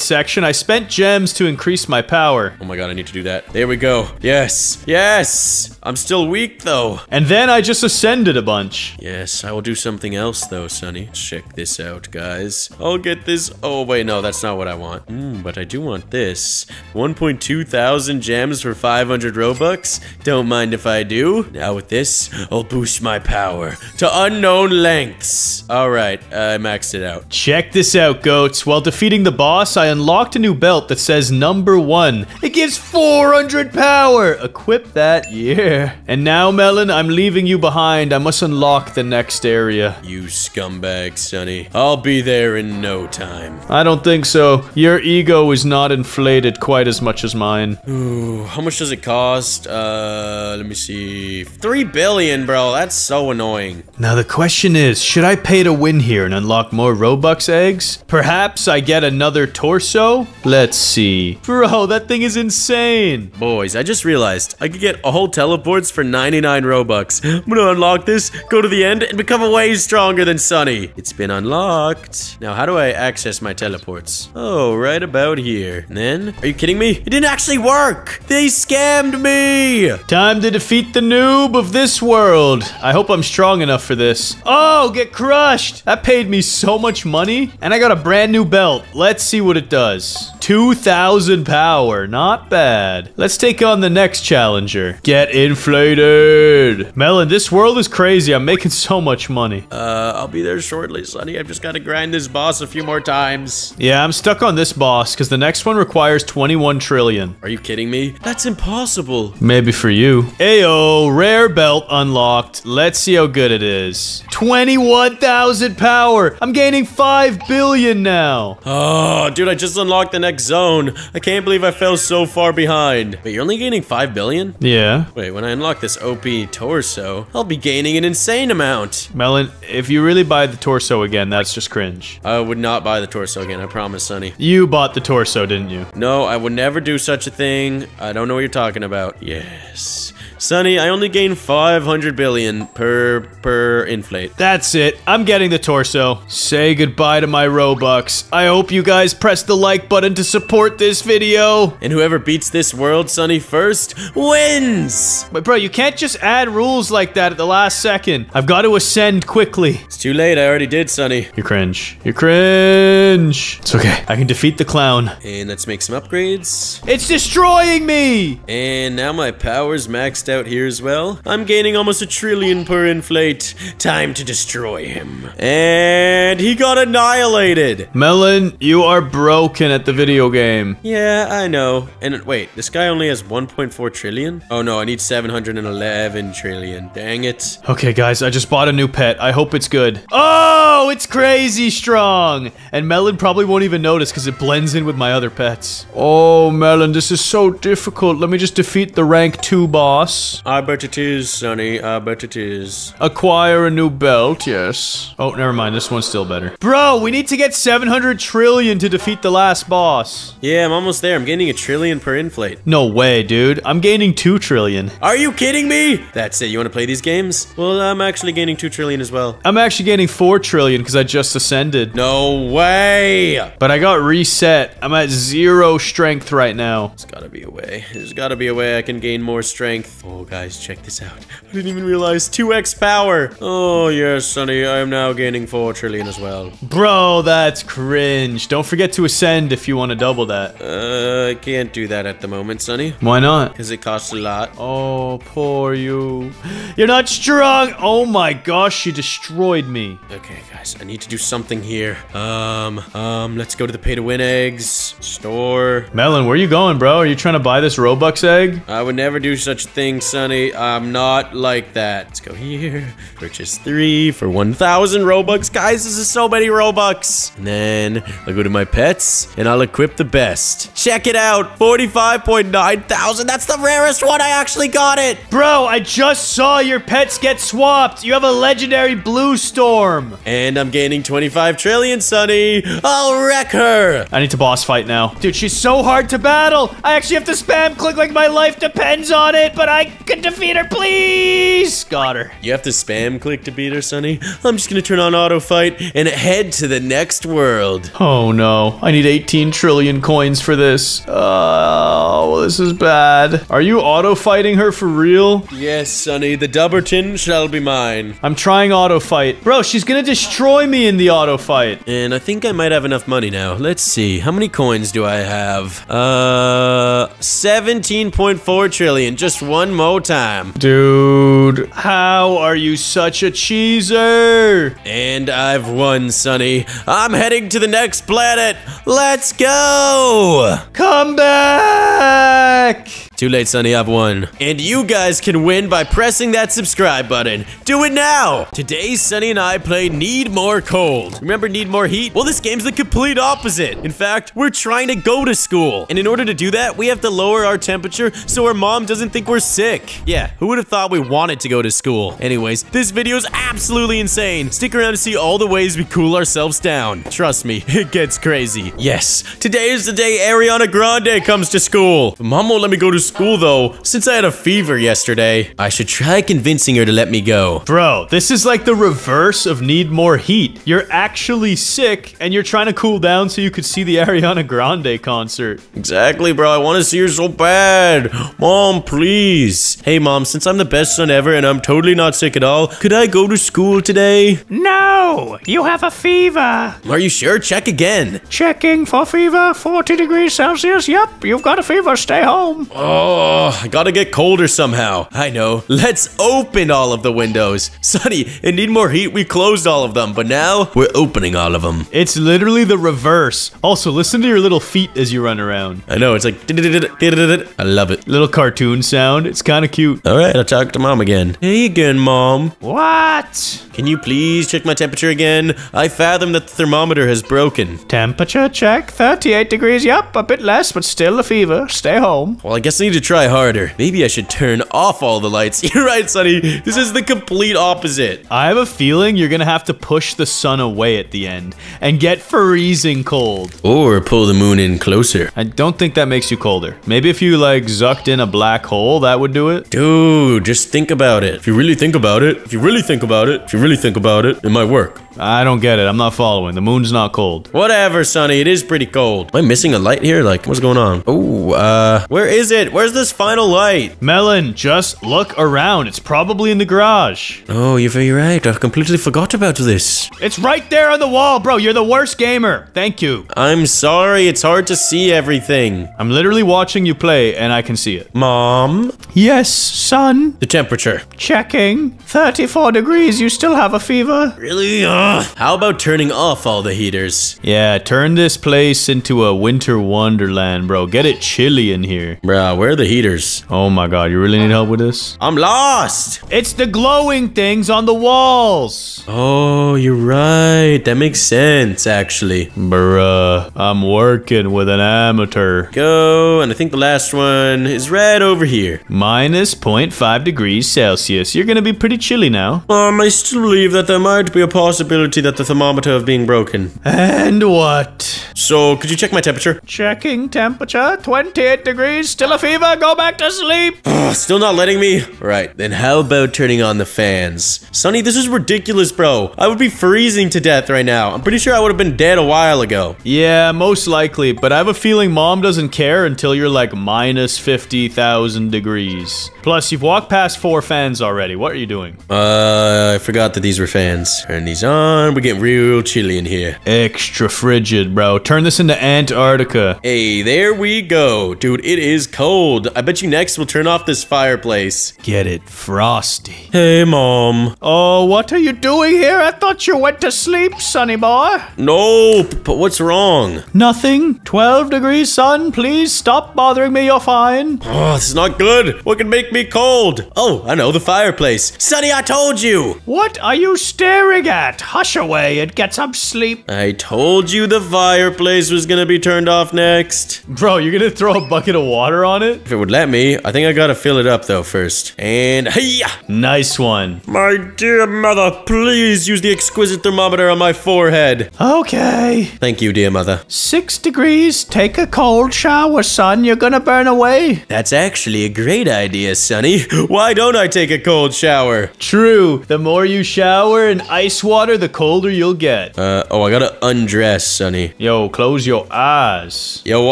section, I spent gems to increase my power.
Oh my god, I need to do that. There we go. Yes. Yes. I'm still weak though.
And then I just ascended a bunch.
Yes, I will do something else though, Sunny. Check this out, guys. I'll get this. Oh, wait, no, that's not what I want. Hmm, but I do want this. 1.2 thousand gems for 500 Robux. Don't mind if I do. Now with this, I'll boost my power to unknown lengths. All right, I maxed it out.
Check this out, goats. While defeating the boss, I unlocked a new belt that says number one. It gives 400 power. Equip that, yeah. And now, Melon, I'm leaving you behind. I must unlock the next area.
You scumbag, Sunny. I'll be there in no time.
I don't think so. Your ego is not inflated quite as much as mine.
Ooh, how much does it cost? Uh, let me see. Three billion, bro. That's so annoying.
Now the question is, should I pay to win here and unlock more Robux eggs? Perhaps I get another torso? Let's see. Bro, that thing is insane.
Boys, I just realized I could get all teleports for 99 Robux. I'm gonna unlock this, go to the end, and become way stronger than Sunny. It's been unlocked. Now, how do I access my teleports? Oh, right about here. And then, are you kidding me? It didn't actually work. They scammed me.
Time to defeat the noob of this world. I hope I'm strong enough for this. Oh, get crushed. That paid me so much money. And I got a brand new belt. Let's see what it does. 2,000 power. Not bad. Let's take on the next challenger. Get inflated. Melon, this world is crazy. I'm making so much money.
Uh, I'll be there shortly, Sunny. I've just got to grind this boss a few more times.
Yeah, I'm stuck on this boss because the next one requires 21 trillion.
Are you kidding me? That's impossible.
Maybe for you. Ayo, rare belt unlocked. Let's see how good it is. 21,000 power. I'm gaining 5 billion now.
Oh, dude, I just unlocked the next zone. I can't believe I fell so far behind. But you're only gaining 5 billion?
Yeah.
Wait, when I unlock this OP torso, I'll be gaining an insane amount.
Melon, if you really buy the torso again, that's just cringe.
I would not buy the torso again, I promise, Sunny.
You bought the torso, didn't you?
No, I would never do such a thing. I don't know what you're talking about. Yes. Sunny, I only gain 500 billion per per inflate.
That's it. I'm getting the torso. Say goodbye to my Robux. I hope you guys press the like button to support this video.
And whoever beats this world, Sunny, first wins.
But bro, you can't just add rules like that at the last second. I've got to ascend quickly.
It's too late. I already did, Sunny.
You cringe. You cringe. It's okay. I can defeat the clown.
And let's make some upgrades.
It's destroying me.
And now my power's maxed out here as well. I'm gaining almost a trillion per inflate. Time to destroy him. And he got annihilated.
Melon, you are broken at the video game.
Yeah, I know. And wait, this guy only has 1.4 trillion? Oh no, I need 711 trillion. Dang it.
Okay, guys, I just bought a new pet. I hope it's good. Oh, it's crazy strong. And Melon probably won't even notice because it blends in with my other pets. Oh, Melon, this is so difficult. Let me just defeat the rank 2 boss.
I ah, bet it is, Sunny. Ah, I bet it is.
Acquire a new belt, yes. Oh, never mind. This one's still better. Bro, we need to get 700 trillion to defeat the last boss.
Yeah, I'm almost there. I'm gaining a trillion per inflate.
No way, dude. I'm gaining 2 trillion.
Are you kidding me? That's it. You want to play these games? Well, I'm actually gaining 2 trillion as well.
I'm actually gaining 4 trillion because I just ascended.
No way!
But I got reset. I'm at zero strength right now.
There's gotta be a way. There's gotta be a way I can gain more strength. Oh, guys, check this out. I didn't even realize 2x power. Oh, yes, Sunny. I am now gaining 4 trillion as well.
Bro, that's cringe. Don't forget to ascend if you want to double that.
Uh, I can't do that at the moment, Sunny.
Why not?
Because it costs a lot.
Oh, poor you. You're not strong. Oh my gosh, she destroyed me.
Okay, guys, I need to do something here. Um, um, let's go to the pay-to-win eggs store.
Melon, where are you going, bro? Are you trying to buy this Robux egg?
I would never do such a thing, Sunny. I'm not like that. Let's go here. Purchase three for 1,000 Robux. Guys, this is so many Robux. And then I'll go to my pets and I'll equip the best. Check it out. 45.9 thousand. That's the rarest one. I actually got it.
Bro, I just saw your pets get swapped. You have a legendary blue storm.
And I'm gaining 25 trillion, Sunny. I'll wreck her.
I need to boss fight now. Dude, she's so hard to battle. I actually have to spam click like my life depends on it, but I can defeat her, please. Got her.
You have to spam click to beat her, Sunny. I'm just gonna turn on auto fight and head to the next world.
Oh no, I need 18 trillion coins for this. Oh, this is bad. Are you auto fighting her for real?
Yes, Sunny, the Dubberton shall be mine.
I'm trying auto fight. Bro, she's gonna destroy me in the auto fight.
And I think I might have enough money now. Let's see. How many coins do I have? Uh, 17.4 trillion. Just one more time.
Dude, how are you such a cheeser?
And I've won, Sunny. I'm heading to the next planet. Let's go!
Come back!
Too late, Sunny, I've won. And you guys can win by pressing that subscribe button. Do it now! Today, Sunny and I play Need More Cold. Remember Need More Heat? Well, this game's the complete opposite. In fact, we're trying to go to school. And in order to do that, we have to lower our temperature so our mom doesn't think we're sick. Yeah, who would have thought we wanted to go to school? Anyways, this video is absolutely insane. Stick around to see all the ways we cool ourselves down. Trust me, it gets crazy. Yes, today is the day Ariana Grande comes to school. Mom won't let me go to school though, since I had a fever yesterday. I should try convincing her to let me go.
Bro, this is like the reverse of need more heat. You're actually sick and you're trying to cool down so you could see the Ariana Grande concert.
Exactly, bro. I want to see her so bad. Mom, please. Hey, mom, since I'm the best son ever and I'm totally not sick at all, could I go to school today?
No, you have a fever.
Are you sure? Check again.
Checking for fever, 40 degrees Celsius. Yep, you've got a fever. Stay home.
Oh, Oh, I gotta get colder somehow. I know. Let's open all of the windows. Sunny, it need more heat. We closed all of them, but now we're opening all of them.
It's literally the reverse. Also, listen to your little feet as you run around.
I know. It's like. I love it.
Little cartoon sound. It's kind of cute.
All right, I'll talk to mom again. Hey again, mom.
What?
Can you please check my temperature again? I fathom that the thermometer has broken.
Temperature check, 38 degrees. Yep, a bit less, but still a fever. Stay home.
Well, I guess I need to try harder. Maybe I should turn off all the lights. You're right, Sunny. This is the complete opposite.
I have a feeling you're gonna have to push the sun away at the end and get freezing cold.
Or pull the moon in closer.
I don't think that makes you colder. Maybe if you like zucked in a black hole, that would do it.
Dude, just think about it. If you really think about it, if you really think about it, if you really think about it, it might work.
I don't get it. I'm not following. The moon's not cold.
Whatever, Sunny. It is pretty cold. Am I missing a light here? Like, what's going on? Oh, uh, where is it? Where's this final light?
Melon, just look around. It's probably in the garage.
Oh, you're very right. I completely forgot about this.
It's right there on the wall, bro. You're the worst gamer. Thank you.
I'm sorry. It's hard to see everything.
I'm literally watching you play and I can see it.
Mom,
Yes, son.
the temperature.
Checking. 34 degrees. You still have a fever?
Really? Ugh. How about turning off all the heaters?
Yeah, turn this place into a winter wonderland, bro. Get it chilly in here.
Bruh, where are the heaters?
Oh my god, you really need help with this?
I'm lost.
It's the glowing things on the walls.
Oh, you're right. That makes sense, actually.
Bruh, I'm working with an amateur.
Go, and I think the last one is right over here.
Minus 0.5 degrees Celsius. You're gonna be pretty chilly now.
Um, I still believe that there might be a possibility that the thermometer of being broken.
And what?
So, could you check my temperature?
Checking temperature. 28 degrees. Still a fever. Go back to sleep.
Still not letting me? Right, then how about turning on the fans? Sunny, this is ridiculous, bro. I would be freezing to death right now. I'm pretty sure I would have been dead a while ago.
Yeah, most likely, but I have a feeling mom doesn't care until you're like minus 50,000 degrees. Plus, you've walked past four fans already. What are you doing?
Uh, I forgot that these were fans. Turn these on. We're getting real chilly in here.
Extra frigid, bro. Turn this into Antarctica.
Hey, there we go. Dude, it is cold. I bet you next we'll turn off this fireplace.
Get it frosty.
Hey, Mom.
Oh, what are you doing here? I thought you went to sleep, sonny boy.
No, but what's wrong?
Nothing. 12 degrees, son. Please stop bothering me. You're fine.
Oh, this is not good. What can make me cold? Oh, I know, the fireplace. Sunny, I told you.
What are you staring at? Hush away and get some sleep.
I told you the fireplace was gonna be turned off next.
Bro, you're gonna throw a bucket of water on it?
If it would let me, I think I gotta fill it up though first. And hiya!
Nice one.
My dear mother, please use the exquisite thermometer on my forehead.
Okay.
Thank you, dear mother.
Six degrees. Take a cold shower, son. You're gonna burn away.
That's actually a great idea, Sunny. Why don't I take a cold shower?
True. The more you shower in ice water, the colder you'll get.
Uh, oh, I gotta undress, Sunny.
Yo, close your eyes.
Yo,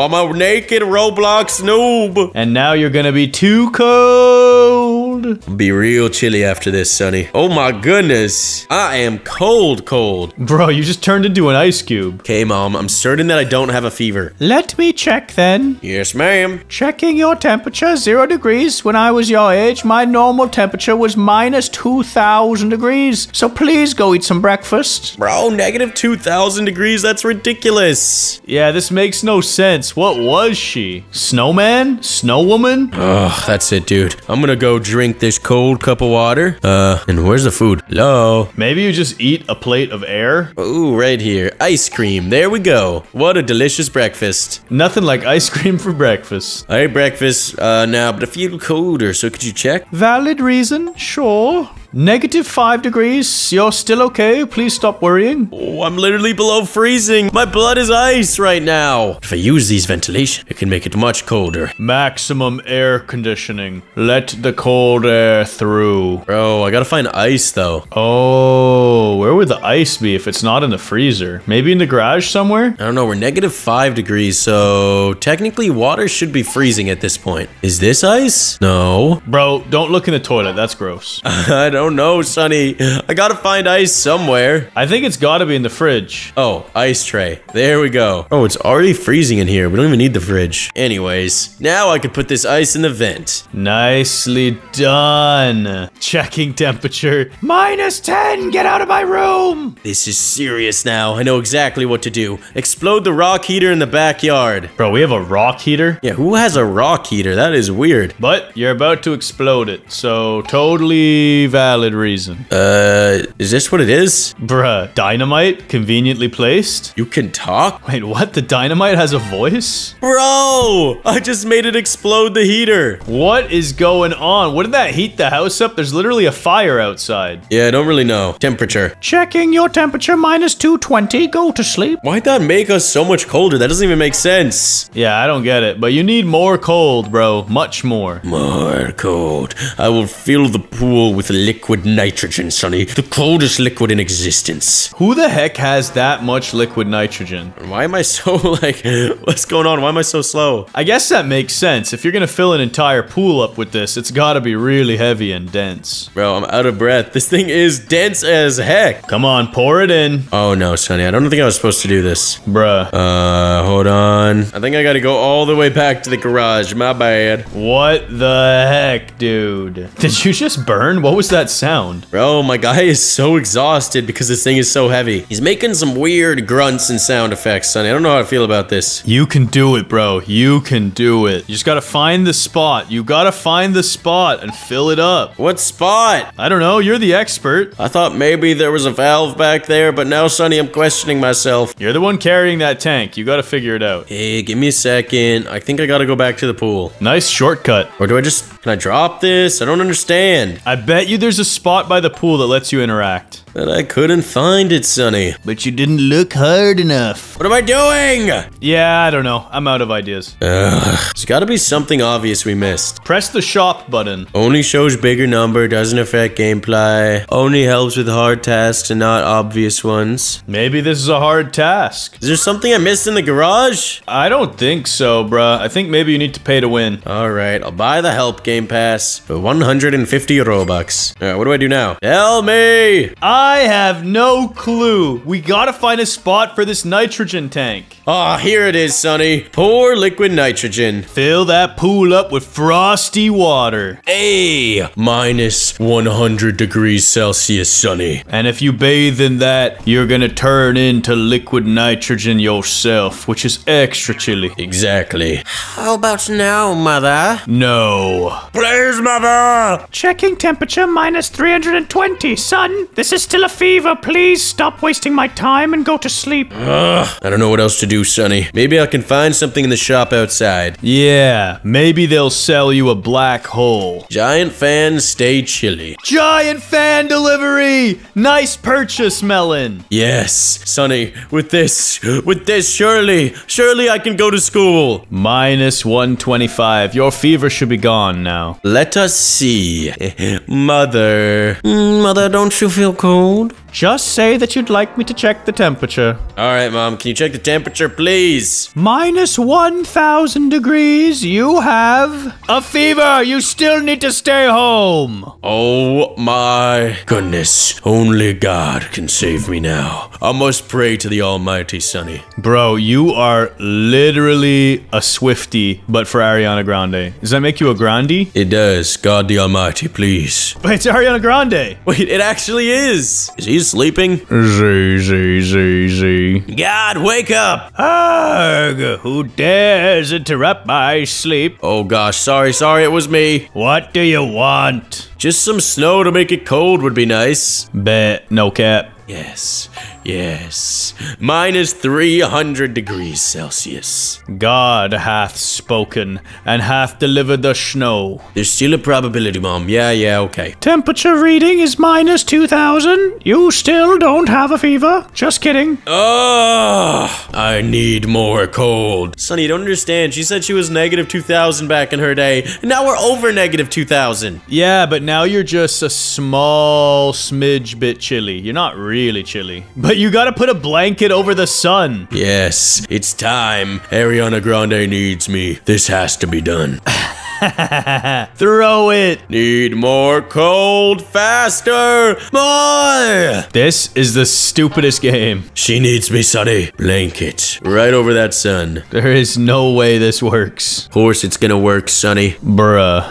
I'm a naked Roblox noob.
And now you're gonna be too cold.
Cold.
Be real chilly after this, Sunny. Oh my goodness. I am cold, cold.
Bro, you just turned into an ice cube.
Okay, Mom, I'm certain that I don't have a fever.
Let me check then.
Yes, ma'am.
Checking your temperature, zero degrees. When I was your age, my normal temperature was minus 2,000 degrees. So please go eat some breakfast.
Bro, negative 2,000 degrees? That's ridiculous.
Yeah, this makes no sense. What was she? Snowman? Snow woman?
Ugh, that's it, dude. I'm gonna go drink this cold cup of water. Uh, and where's the food? Hello?
Maybe you just eat a plate of air?
Ooh, right here. Ice cream. There we go. What a delicious breakfast.
Nothing like ice cream for breakfast.
I ate breakfast uh, now, but I feel colder, so could you check?
Valid reason, sure. Negative 5 degrees. You're still okay. Please stop worrying.
Oh, I'm literally below freezing. My blood is ice right now. If I use these ventilation, it can make it much colder.
Maximum air conditioning. Let the cold air through.
Bro, I gotta find ice though.
Oh, where would the ice be if it's not in the freezer? Maybe in the garage somewhere?
I don't know, we're negative 5 degrees, so technically water should be freezing at this point. Is this ice? No.
Bro, don't look in the toilet. That's gross.
I don't know, Sunny. I gotta find ice somewhere.
I think it's gotta be in the fridge.
Oh, ice tray. There we go. Oh, it's already freezing in here. We don't even need the fridge. Anyways, now I can put this ice in the vent.
Nicely done. Checking temperature.
Minus 10. Get out of my room.
This is serious now. I know exactly what to do. Explode the rock heater in the backyard.
Bro, we have a rock heater?
Yeah, who has a rock heater? That is weird.
But you're about to explode it, so totally valid reason.
Uh, is this what it is?
Bruh, dynamite conveniently placed?
You can talk?
Wait, what? The dynamite has a voice?
Bro! I just made it explode the heater.
What is going on? Wouldn't that heat the house up? There's literally a fire outside.
Yeah, I don't really know. Temperature.
Checking your temperature, minus 220. Go to sleep.
Why'd that make us so much colder? That doesn't even make sense.
Yeah, I don't get it, but you need more cold, bro. Much more.
More cold. I will fill the pool with liquid nitrogen, Sunny. The coldest liquid in existence.
Who the heck has that much liquid nitrogen?
Why am I so, like, what's going on? Why am I so slow?
I guess that makes sense. If you're gonna fill an entire pool up with this, it's gotta be really heavy and dense.
Bro, I'm out of breath. This thing is dense as heck.
Come on, pour it in.
Oh no, Sunny. I don't think I was supposed to do this.
Bruh.
Uh, hold on. I think I gotta go all the way back to the garage. My bad.
What the heck, dude? Did you just burn? What was that sound?
Bro, my guy is so exhausted because this thing is so heavy. He's making some weird grunts and sound effects, Sunny. I don't know how I feel about this.
You can do it, bro. You can do it. You just gotta find the spot. You gotta find the spot and fill it up.
What spot?
I don't know. You're the expert.
I thought maybe there was a valve back there, but now, Sunny, I'm questioning myself.
You're the one carrying that tank. You gotta figure it out.
Hey, give me a second. I think I gotta go back to the pool.
Nice shortcut.
Or do I just... Can I drop this? I don't understand.
I bet you there's a spot by the pool that lets you interact.
But I couldn't find it, Sunny.
But you didn't look hard enough.
What am I doing?
Yeah, I don't know. I'm out of ideas.
Ugh. There's gotta be something obvious we missed.
Press the shop button.
Only shows bigger number, doesn't affect gameplay. Only helps with hard tasks and not obvious ones.
Maybe this is a hard task.
Is there something I missed in the garage?
I don't think so, bruh. I think maybe you need to pay to win.
Alright, I'll buy the help game pass for 150 Robux. Alright, what do I do now? Tell me!
I have no clue. We gotta find a spot for this nitrogen tank.
Ah, here it is, Sunny. Pour liquid nitrogen.
Fill that pool up with frosty water.
A minus 100 degrees Celsius, Sunny.
And if you bathe in that, you're gonna turn into liquid nitrogen yourself, which is extra chilly.
Exactly. How about now, mother?
No.
Please, mother!
Checking temperature, minus 320. Son, this is still a fever. Please stop wasting my time and go to sleep.
Ugh, I don't know what else to do, Sunny. Maybe I can find something in the shop outside.
Yeah, maybe they'll sell you a black hole.
Giant fan, stay chilly.
Giant fan delivery! Nice purchase, Melon.
Yes, Sunny, with this, with this, surely, surely I can go to school.
Minus 125. Your fever should be gone now.
Let us see. Mother. Mm, Mother, don't you feel cold?
mode just say that you'd like me to check the temperature.
All right, Mom, can you check the temperature, please?
Minus 1,000 degrees, you have a fever. You still need to stay home.
Oh my goodness. Only God can save me now. I must pray to the Almighty, Sunny.
Bro, you are literally a Swifty, but for Ariana Grande. Does that make you a Grande?
It does. God the Almighty, please.
But it's Ariana Grande.
Wait, it actually is. Is he sleeping?
Z, Z, Z, Z.
God, wake up!
Arg, who dares interrupt my sleep?
Oh gosh, sorry, sorry, it was me.
What do you want?
Just some snow to make it cold would be nice.
Bet, no cap.
Yes, yes. Minus 300 degrees Celsius.
God hath spoken and hath delivered the snow.
There's still a probability, Mom. Yeah, yeah, okay.
Temperature reading is minus 2,000. You still don't have a fever. Just kidding.
Oh, I need more cold. Sunny, you don't understand. She said she was negative 2,000 back in her day. Now we're over negative 2,000.
Yeah, but now you're just a small smidge bit chilly. You're not really chilly. But you gotta put a blanket over the sun.
Yes, it's time. Ariana Grande needs me. This has to be done.
Throw it.
Need more cold faster. More.
This is the stupidest game.
She needs me, Sunny. Blanket. Right over that sun.
There is no way this works.
Of Course it's gonna work, Sunny.
Bruh.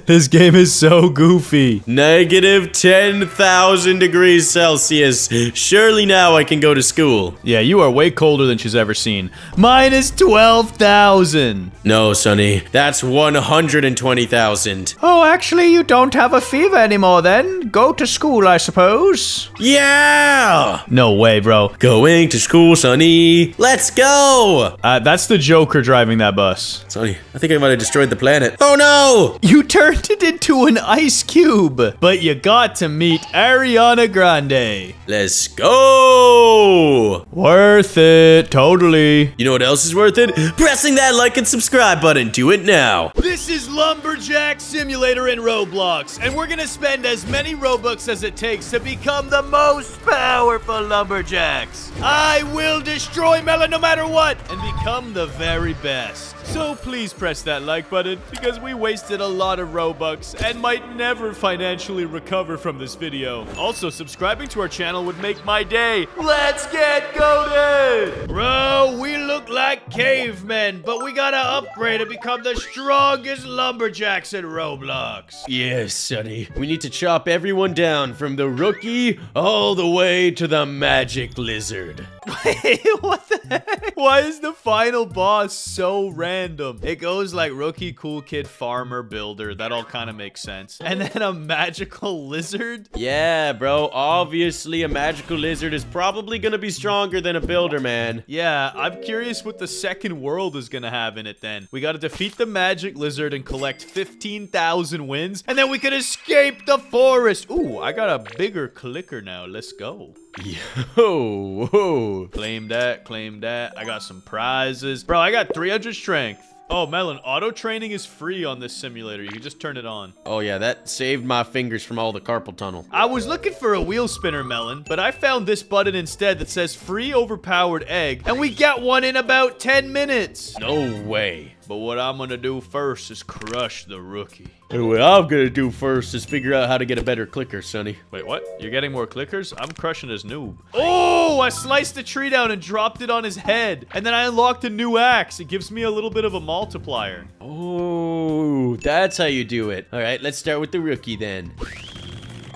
this game is so goofy.
Negative 10,000 degrees Celsius. Surely now I can go to school.
Yeah, you are way colder than she's ever seen. Minus 12,000.
No, Sunny. That's 120,000.
Oh, actually, you don't have a fever anymore then. Go to school, I suppose.
Yeah!
No way, bro.
Going to school, Sunny. Let's go!
Uh, that's the Joker driving that bus.
Sunny, I think I might have destroyed the planet. Oh no!
You turned it into an ice cube, but you got to meet Ariana Grande.
Let's go!
Worth it, totally.
You know what else is worth it? Pressing that like and subscribe button. Do it now.
This is Lumberjack Simulator in Roblox, and we're gonna spend as many Robux as it takes to become the most powerful Lumberjacks. I will destroy Melon no matter what, and become the very best. So please press that like button, because we wasted a lot of Robux and might never financially recover from this video. Also, subscribing to our channel would make my day. Let's get goaded! Bro, we look like cavemen, but we gotta upgrade and become the strongest lumberjacks in Roblox.
Yes, Sunny. We need to chop everyone down from the rookie all the way to the magic lizard.
Wait, what the heck? Why is the final boss so random? It goes like rookie, cool kid, farmer, builder. That all kind of makes sense. And then a magical lizard?
Yeah, bro. Obviously, a magical lizard is probably gonna be stronger than a builder, man.
Yeah, I'm curious what the second world is gonna have in it then. We gotta defeat the magic lizard and collect 15,000 wins, and then we can escape the forest. Ooh, I got a bigger clicker now. Let's go.
Yo, whoa.
Claim that, claim that. I got some prizes. Bro, I got 300 strength. Oh, Melon, auto training is free on this simulator. You can just turn it on.
Oh, yeah, that saved my fingers from all the carpal tunnel.
I was looking for a wheel spinner, Melon, but I found this button instead that says free overpowered egg, and we get one in about 10 minutes.
No way.
But what I'm gonna do first is crush the rookie.
And what I'm gonna do first is figure out how to get a better clicker, Sunny.
Wait, what? You're getting more clickers? I'm crushing his noob. Oh, I sliced the tree down and dropped it on his head. And then I unlocked a new axe. It gives me a little bit of a multiplier.
Oh, that's how you do it. All right, let's start with the rookie then.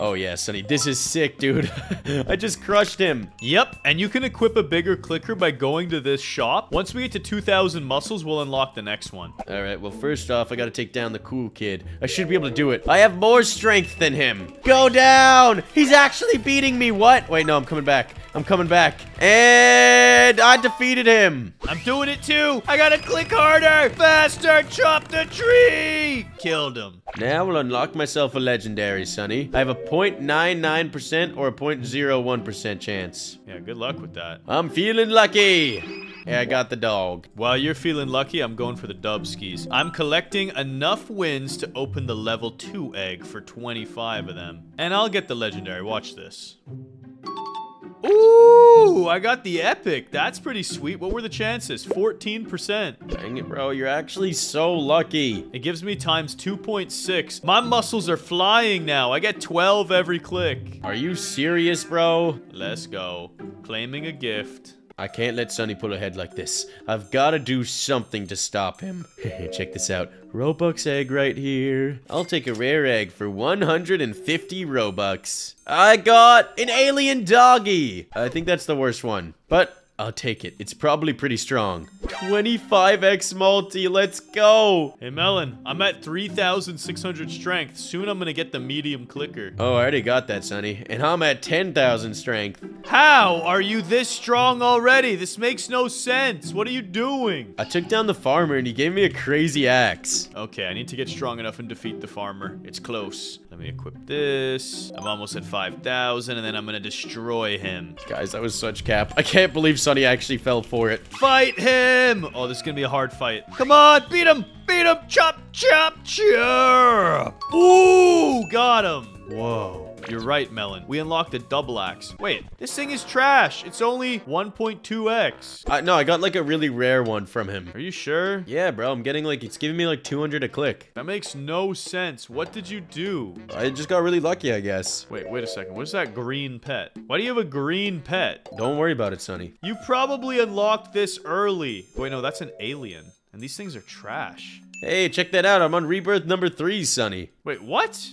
Oh yeah, Sunny, this is sick, dude. I just crushed him.
Yep, and you can equip a bigger clicker by going to this shop. Once we get to 2,000 muscles, we'll unlock the next one.
All right, well, first off, I gotta take down the cool kid. I should be able to do it. I have more strength than him. Go down! He's actually beating me. What? Wait, no, I'm coming back. I'm coming back. And I defeated him.
I'm doing it too. I gotta click harder, faster, chop the tree. Killed him.
Now I'll unlock myself a legendary, Sunny. I have a 0.99% or a 0.01% chance.
Yeah, good luck with that.
I'm feeling lucky. Yeah, I got the dog.
While you're feeling lucky, I'm going for the dub skis. I'm collecting enough wins to open the level 2 egg for 25 of them. And I'll get the legendary. Watch this. Ooh, I got the epic. That's pretty sweet. What were the chances? 14%.
Dang it, bro. You're actually so lucky.
It gives me times 2.6. My muscles are flying now. I get 12 every click.
Are you serious, bro?
Let's go. Claiming a gift.
I can't let Sunny pull ahead like this. I've got to do something to stop him. Check this out. Robux egg right here. I'll take a rare egg for 150 Robux. I got an alien doggy. I think that's the worst one. But I'll take it. It's probably pretty strong. 25x multi, let's go.
Hey, Melon, I'm at 3,600 strength. Soon I'm gonna get the medium clicker.
Oh, I already got that, Sunny. And I'm at 10,000 strength.
How are you this strong already? This makes no sense. What are you doing?
I took down the farmer and he gave me a crazy axe.
Okay, I need to get strong enough and defeat the farmer. It's close. Let me equip this. I'm almost at 5,000 and then I'm gonna destroy him.
Guys, that was such cap. I can't believe Sunny actually fell for it.
Fight him! Oh, this is gonna be a hard fight. Come on, beat him! Beat him! Chop, chop, chop! Ooh, got him! Whoa. You're right, Melon. We unlocked a double axe. Wait, this thing is trash. It's only 1.2x.
I, no, I got like a really rare one from him.
Are you sure?
Yeah, bro, I'm getting like, it's giving me like 200 a click.
That makes no sense. What did you do?
I just got really lucky, I guess.
Wait, wait a second. What is that green pet? Why do you have a green pet?
Don't worry about it, Sunny.
You probably unlocked this early. Wait, no, that's an alien. And these things are trash.
Hey, check that out. I'm on rebirth number three, Sunny.
Wait, what?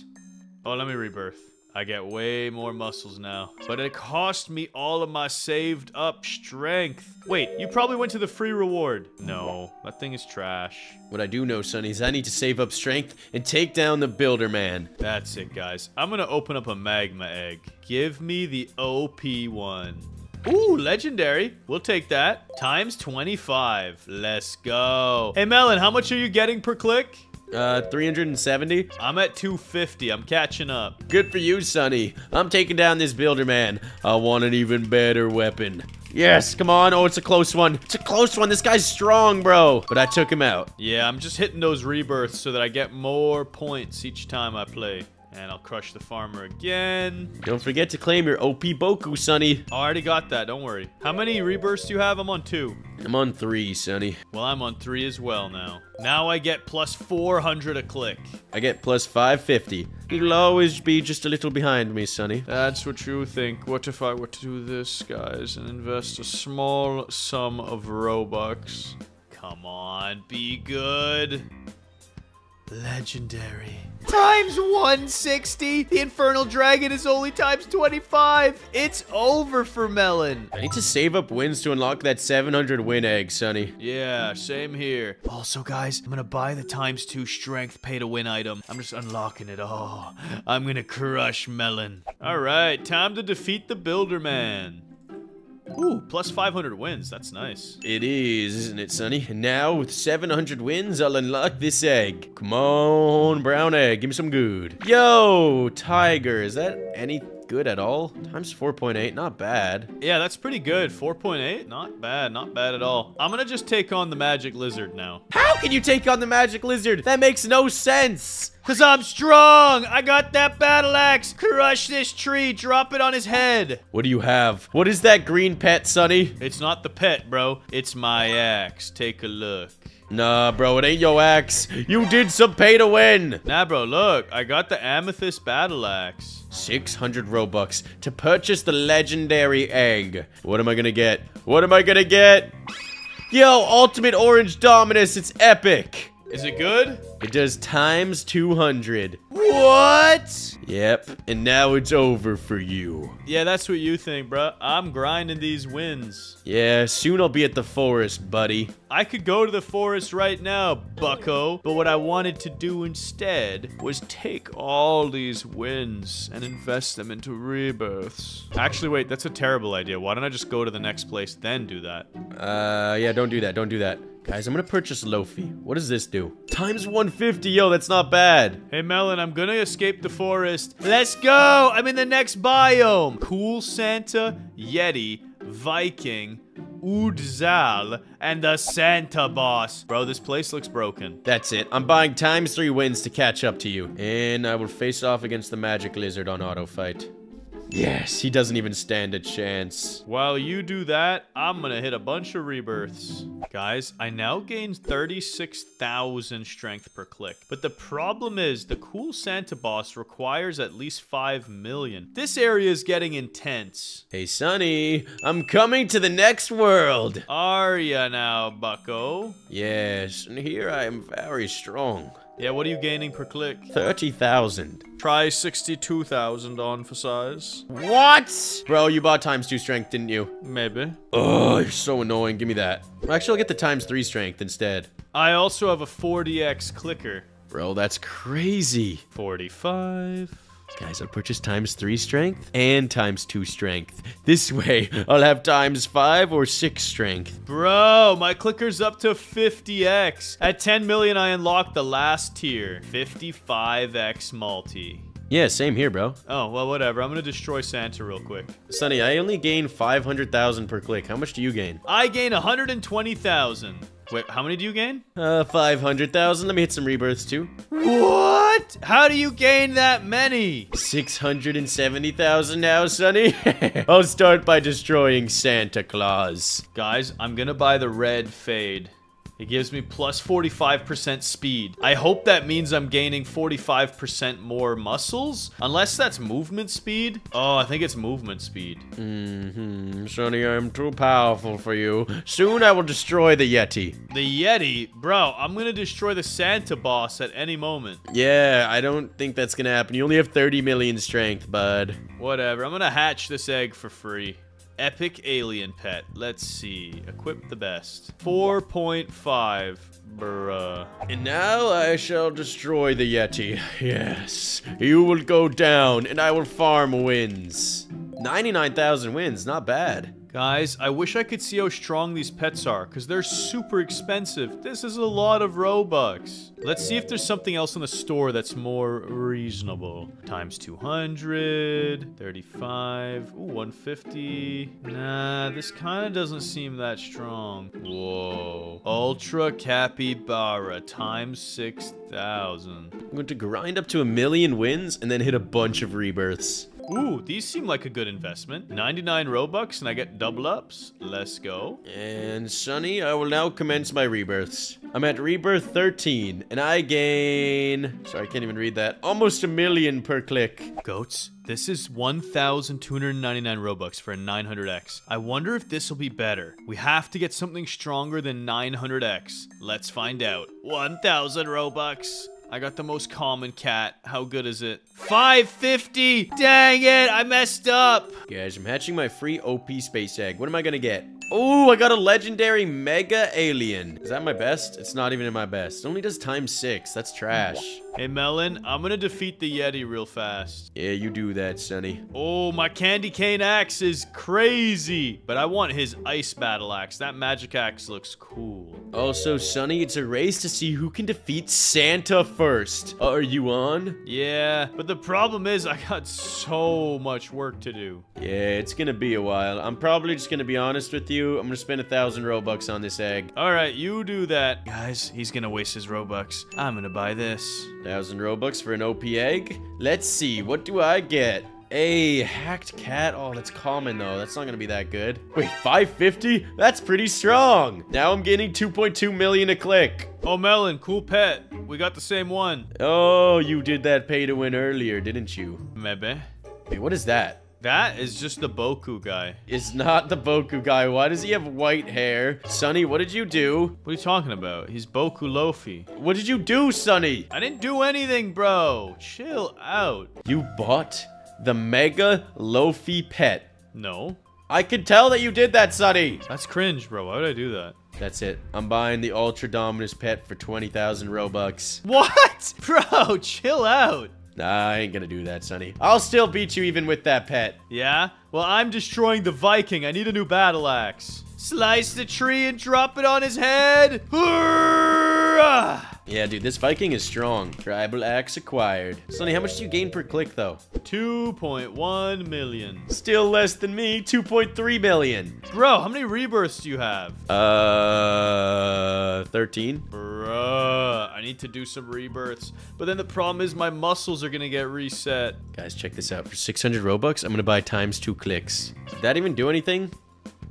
Oh, let me rebirth. I get way more muscles now. But it cost me all of my saved up strength. Wait, you probably went to the free reward. No, that thing is trash.
What I do know, Sunny, is I need to save up strength and take down the Builder Man.
That's it, guys. I'm gonna open up a magma egg. Give me the OP one. Ooh, legendary. We'll take that. Times 25. Let's go. Hey, Melon, how much are you getting per click?
Uh, 370?
I'm at 250. I'm catching up.
Good for you, Sunny. I'm taking down this Builder Man. I want an even better weapon. Yes, come on. Oh, it's a close one. It's a close one. This guy's strong, bro. But I took him out.
Yeah, I'm just hitting those rebirths so that I get more points each time I play. And I'll crush the farmer again.
Don't forget to claim your OP Boku, Sunny.
I already got that, don't worry. How many rebirths do you have? I'm on two.
I'm on three, Sunny.
Well, I'm on three as well now. Now I get plus 400 a click.
I get plus 550. You'll always be just a little behind me, Sunny.
That's what you think. What if I were to do this, guys, and invest a small sum of Robux? Come on, be good. Legendary. Times 160? The Infernal Dragon is only times 25. It's over for Melon.
I need to save up wins to unlock that 700 win egg, Sunny.
Yeah, same here. Also, guys, I'm gonna buy the times two strength pay to win item. I'm just unlocking it all. I'm gonna crush Melon. All right, time to defeat the Builder Man. Ooh, plus 500 wins. That's nice.
It is, isn't it, Sunny? Now, with 700 wins, I'll unlock this egg. Come on, brown egg. Give me some good. Yo, tiger. Is that any good at all? Times 4.8. Not bad.
Yeah, that's pretty good. 4.8? Not bad. Not bad at all. I'm gonna just take on the magic lizard now.
How can you take on the magic lizard? That makes no sense.
Cause I'm strong! I got that battle axe! Crush this tree, drop it on his head!
What do you have? What is that green pet, Sunny?
It's not the pet, bro. It's my axe. Take a look.
Nah, bro, it ain't your axe. You did some pay to win.
Nah, bro, look. I got the amethyst battle axe.
600 Robux to purchase the legendary egg. What am I gonna get? What am I gonna get? Yo, Ultimate Orange Dominus, it's epic.
Is it good?
It does times 200.
What?
Yep, and now it's over for you.
Yeah, that's what you think, bro. I'm grinding these wins.
Yeah, soon I'll be at the forest, buddy.
I could go to the forest right now, bucko. But what I wanted to do instead was take all these wins and invest them into rebirths. Actually, wait, that's a terrible idea. Why don't I just go to the next place, then do that?
Uh, yeah, don't do that, don't do that. Guys, I'm gonna purchase Lofi. What does this do? Times 150, yo, that's not bad.
Hey, Melon, I'm gonna escape the forest. Let's go! I'm in the next biome. Cool Santa, Yeti, Viking, Udzal, and the Santa Boss. Bro, this place looks broken.
That's it. I'm buying times three wins to catch up to you. And I will face off against the magic lizard on auto fight. Yes, he doesn't even stand a chance.
While you do that, I'm gonna hit a bunch of rebirths. Guys, I now gain 36,000 strength per click. But the problem is, the cool Santa boss requires at least 5 million. This area is getting intense.
Hey, Sunny, I'm coming to the next world.
Are ya now, bucko?
Yes, and here I am very strong.
Yeah, what are you gaining per click?
30,000.
Try 62,000 on for size.
What? Bro, you bought times two strength, didn't you?
Maybe.
Oh, you're so annoying. Give me that. Actually, I'll get the times three strength instead.
I also have a 40x clicker.
Bro, that's crazy.
45.
Guys, I'll purchase times three strength and times two strength. This way, I'll have times five or six strength.
Bro, my clicker's up to 50x. At 10 million, I unlocked the last tier. 55x multi.
Yeah, same here, bro.
Oh, well, whatever. I'm gonna destroy Santa real quick.
Sunny, I only gain 500,000 per click. How much do you gain?
I gain 120,000. Wait, how many do you gain?
Uh, 500,000. Let me hit some rebirths too.
What? How do you gain that many?
670,000 now, Sunny. I'll start by destroying Santa Claus.
Guys, I'm gonna buy the red fade. It gives me plus 45% speed. I hope that means I'm gaining 45% more muscles. Unless that's movement speed. Oh, I think it's movement speed.
Mm-hmm. Sunny, I'm too powerful for you. Soon I will destroy the Yeti.
The Yeti? Bro, I'm gonna destroy the Santa boss at any moment.
Yeah, I don't think that's gonna happen. You only have 30 million strength, bud.
Whatever, I'm gonna hatch this egg for free. Epic alien pet. Let's see. Equip the best. 4.5. Bruh.
And now I shall destroy the Yeti. Yes. You will go down, and I will farm wins. 99,000 wins, not bad.
Guys, I wish I could see how strong these pets are, because they're super expensive. This is a lot of Robux. Let's see if there's something else in the store that's more reasonable. Times 200, 35, ooh, 150. Nah, this kind of doesn't seem that strong. Whoa. Ultra Capybara times 6,000.
I'm going to grind up to a million wins and then hit a bunch of rebirths.
Ooh, these seem like a good investment. 99 Robux and I get double ups. Let's go.
And Sunny, I will now commence my rebirths. I'm at rebirth 13, and I gain... Sorry, I can't even read that. Almost a million per click.
Goats, this is 1,299 Robux for a 900X. I wonder if this will be better. We have to get something stronger than 900X. Let's find out. 1,000 Robux. I got the most common cat. How good is it? 550! Dang it, I messed up!
Guys, I'm hatching my free OP space egg. What am I gonna get? Oh, I got a legendary mega alien. Is that my best? It's not even in my best. It only does times six. That's trash.
Hey, Melon, I'm gonna defeat the Yeti real fast.
Yeah, you do that, Sunny.
Oh, my candy cane axe is crazy. But I want his ice battle axe. That magic axe looks cool.
Also, Sunny, it's a race to see who can defeat Santa first. Are you on?
Yeah, but the problem is I got so much work to do.
Yeah, it's gonna be a while. I'm probably just gonna be honest with you. I'm gonna spend a thousand Robux on this egg.
All right, you do that. Guys, he's gonna waste his Robux. I'm gonna buy this.
Thousand Robux for an OP egg? Let's see, what do I get? A hacked cat? Oh, that's common though. That's not gonna be that good. Wait, 550? That's pretty strong. Now I'm getting 2.2 million a click.
Oh, Melon, cool pet. We got the same one.
Oh, you did that pay to win earlier, didn't you?
Maybe.
Wait, what is that?
That is just the Boku guy.
It's not the Boku guy. Why does he have white hair? Sunny, what did you do?
What are you talking about? He's Boku Lofi.
What did you do, Sunny?
I didn't do anything, bro. Chill out.
You bought the Mega Lofi pet.
No.
I could tell that you did that, Sunny.
That's cringe, bro. Why would I do that?
That's it. I'm buying the Ultra Dominus pet for 20,000 Robux.
What? Bro, chill out.
Nah, I ain't gonna do that, Sunny. I'll still beat you even with that pet.
Yeah? Well, I'm destroying the Viking. I need a new battle axe. Slice the tree and drop it on his head. Hurrah!
Yeah, dude, this Viking is strong. Tribal axe acquired. Sunny, how much do you gain per click, though?
2.1 million.
Still less than me, 2.3 million.
Bro, how many rebirths do you have?
Uh, 13?
Bruh, I need to do some rebirths. But then the problem is my muscles are gonna get reset.
Guys, check this out. For 600 Robux, I'm gonna buy times two clicks. Did that even do anything?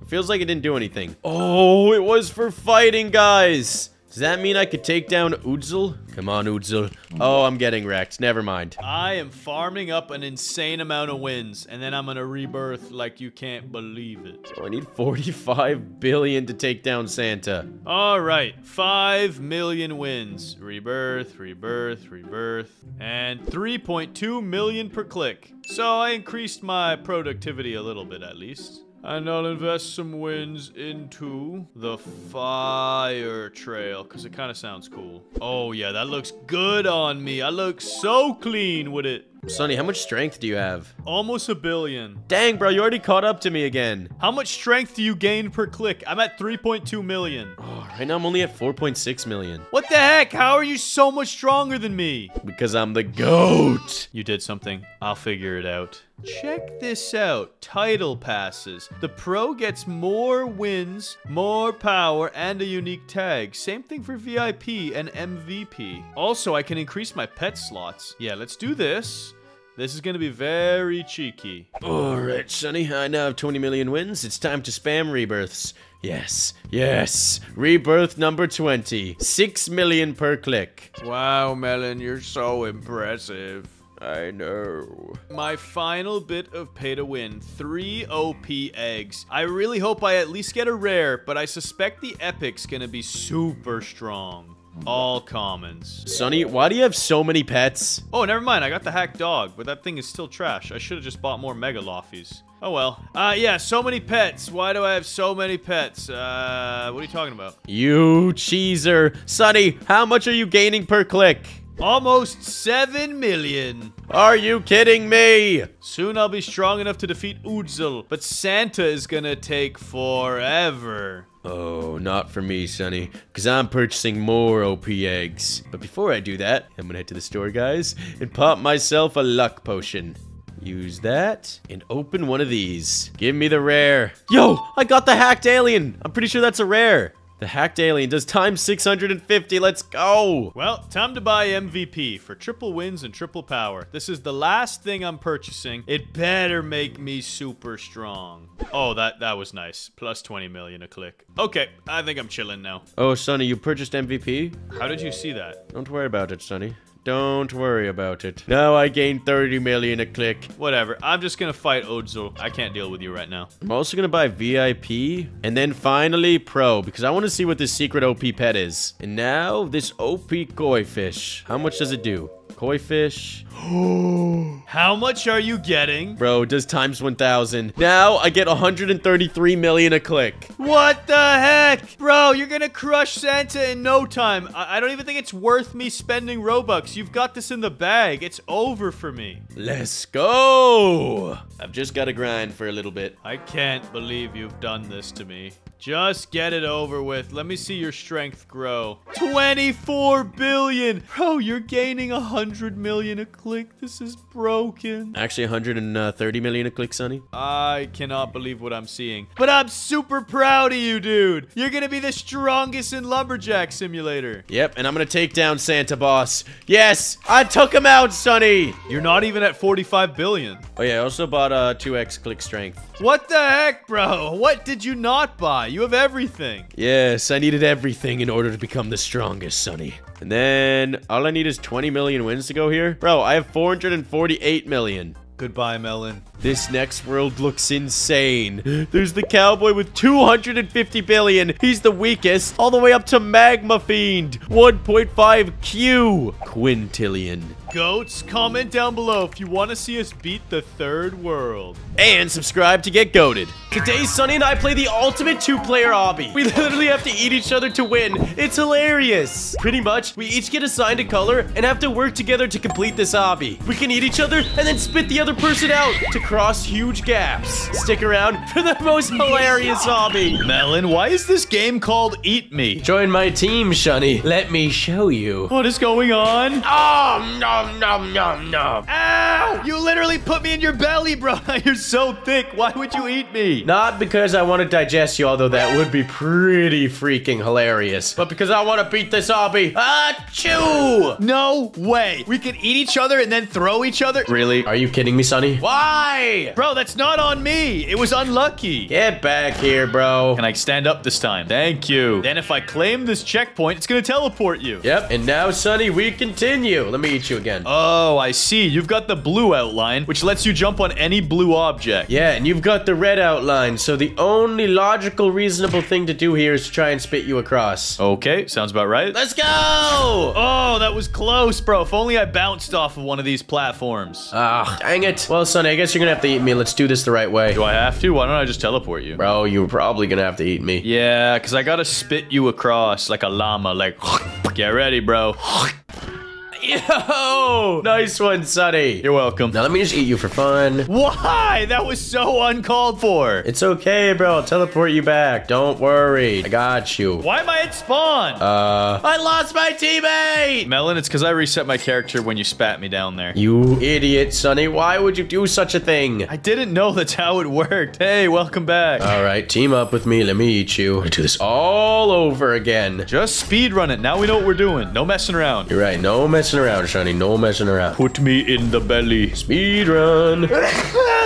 Feels like it didn't do anything. Oh, it was for fighting, guys. Does that mean I could take down Udzel? Come on, Udzel. Oh, I'm getting wrecked. Never mind.
I am farming up an insane amount of wins, and then I'm gonna rebirth like you can't believe it.
So I need 45 billion to take down Santa.
All right, 5 million wins. Rebirth, rebirth, rebirth, and 3.2 million per click. So I increased my productivity a little bit at least. And I'll invest some wins into the fire trail, because it kind of sounds cool. Oh yeah, that looks good on me. I look so clean with it.
Sunny, how much strength do you have?
Almost a billion.
Dang, bro, you already caught up to me again.
How much strength do you gain per click? I'm at 3.2 million.
Oh, right now I'm only at 4.6 million.
What the heck? How are you so much stronger than me?
Because I'm the GOAT.
You did something. I'll figure it out. Check this out. Title passes. The pro gets more wins, more power, and a unique tag. Same thing for VIP and MVP. Also, I can increase my pet slots. Yeah, let's do this. This is gonna be very cheeky.
Alright, Sunny, I now have 20 million wins. It's time to spam rebirths. Yes, yes. Rebirth number 20. 6 million per click.
Wow, Melon, you're so impressive.
I know.
My final bit of pay to win. Three OP eggs. I really hope I at least get a rare, but I suspect the epic's gonna be super strong. All commons.
Sunny, why do you have so many pets?
Oh, never mind. I got the hack dog, but that thing is still trash. I should have just bought more mega loffies. Oh well. Uh, yeah, so many pets. Why do I have so many pets? Uh, what are you talking about?
You cheeser. Sunny, how much are you gaining per click?
Almost 7 million.
Are you kidding me?
Soon I'll be strong enough to defeat Udzel, but Santa is gonna take forever.
Oh, not for me, Sunny, because I'm purchasing more OP eggs. But before I do that, I'm gonna head to the store, guys, and pop myself a luck potion. Use that and open one of these. Give me the rare. Yo, I got the hacked alien. I'm pretty sure that's a rare. The hacked alien does times 650. Let's go.
Well, time to buy MVP for triple wins and triple power. This is the last thing I'm purchasing. It better make me super strong. Oh, that, that was nice. Plus 20 million a click. Okay, I think I'm chilling now.
Oh, Sunny, you purchased MVP?
How did you see that?
Don't worry about it, Sunny. Don't worry about it. Now I gain 30 million a click.
Whatever. I'm just gonna fight Odzo. I can't deal with you right now.
I'm also gonna buy VIP and then finally Pro because I want to see what this secret OP pet is. And now this OP koi fish. How much does it do? Koi fish.
How much are you getting?
Bro, it does times 1000. Now I get 133 million a click.
What the heck? Bro, you're gonna crush Santa in no time. I, I don't even think it's worth me spending Robux. You've got this in the bag. It's over for me.
Let's go. I've just got to grind for a little bit.
I can't believe you've done this to me. Just get it over with. Let me see your strength grow. 24 billion! Bro, you're gaining 100 million a click. This is broken.
Actually, 130 million a click, Sunny.
I cannot believe what I'm seeing. But I'm super proud of you, dude. You're gonna be the strongest in Lumberjack Simulator.
Yep, and I'm gonna take down Santa Boss. Yes, I took him out, Sunny.
You're not even at 45 billion.
Oh yeah, I also bought uh 2x click strength.
What the heck, bro? What did you not buy? You have everything.
Yes, I needed everything in order to become the strongest, Sunny. And then all I need is 20 million wins to go here. Bro, I have 448 million.
Goodbye, Melon.
This next world looks insane. There's the cowboy with 250 billion. He's the weakest. All the way up to Magma Fiend. 1.5 Q. Quintillion.
Goats, comment down below if you want to see us beat the third world.
And subscribe to get goaded. Today, Sunny and I play the ultimate two-player obby. We literally have to eat each other to win. It's hilarious. Pretty much, we each get assigned a color and have to work together to complete this obby. We can eat each other and then spit the other person out to cross huge gaps. Stick around for the most hilarious zombie.
Melon, why is this game called Eat Me?
Join my team, Shunny. Let me show you.
What is going on?
Oh, nom nom nom nom.
Ow! You literally put me in your belly, bro. You're so thick. Why would you eat me?
Not because I want to digest you, although that would be pretty freaking hilarious, but because I want to beat this zombie. Achoo!
No way. We can eat each other and then throw each other. Really?
Are you kidding me, Sunny? Why?
Bro, that's not on me. It was unlucky.
Get back here, bro.
Can I stand up this time? Thank you. Then if I claim this checkpoint, it's gonna teleport you.
Yep, and now, Sunny, we continue. Let me eat you again.
Oh, I see. You've got the blue outline, which lets you jump on any blue object.
Yeah, and you've got the red outline, so the only logical, reasonable thing to do here is to try and spit you across.
Okay, sounds about right.
Let's go!
Oh, that was close, bro. If only I bounced off of one of these platforms.
Ah, dang it. Well, Sunny, I guess you're gonna have to eat me. Let's do this the right way.
Do I have to? Why don't I just teleport you?
Bro, you're probably gonna have to eat me.
Yeah, because I gotta spit you across like a llama. Like, get ready, bro.
Yo! Nice one, Sunny.
You're welcome.
Now let me just eat you for fun.
Why? That was so uncalled for.
It's okay, bro. I'll teleport you back. Don't worry. I got you.
Why am I at spawn?
Uh, I lost my teammate!
Melon, it's because I reset my character when you spat me down there.
You idiot, Sunny. Why would you do such a thing?
I didn't know that's how it worked. Hey, welcome back.
All right, team up with me. Let me eat you. I do this all over again.
Just speed run it. Now we know what we're doing. No messing around.
You're right. No messing around, Sunny. No messing around.
Put me in the belly.
Speed run.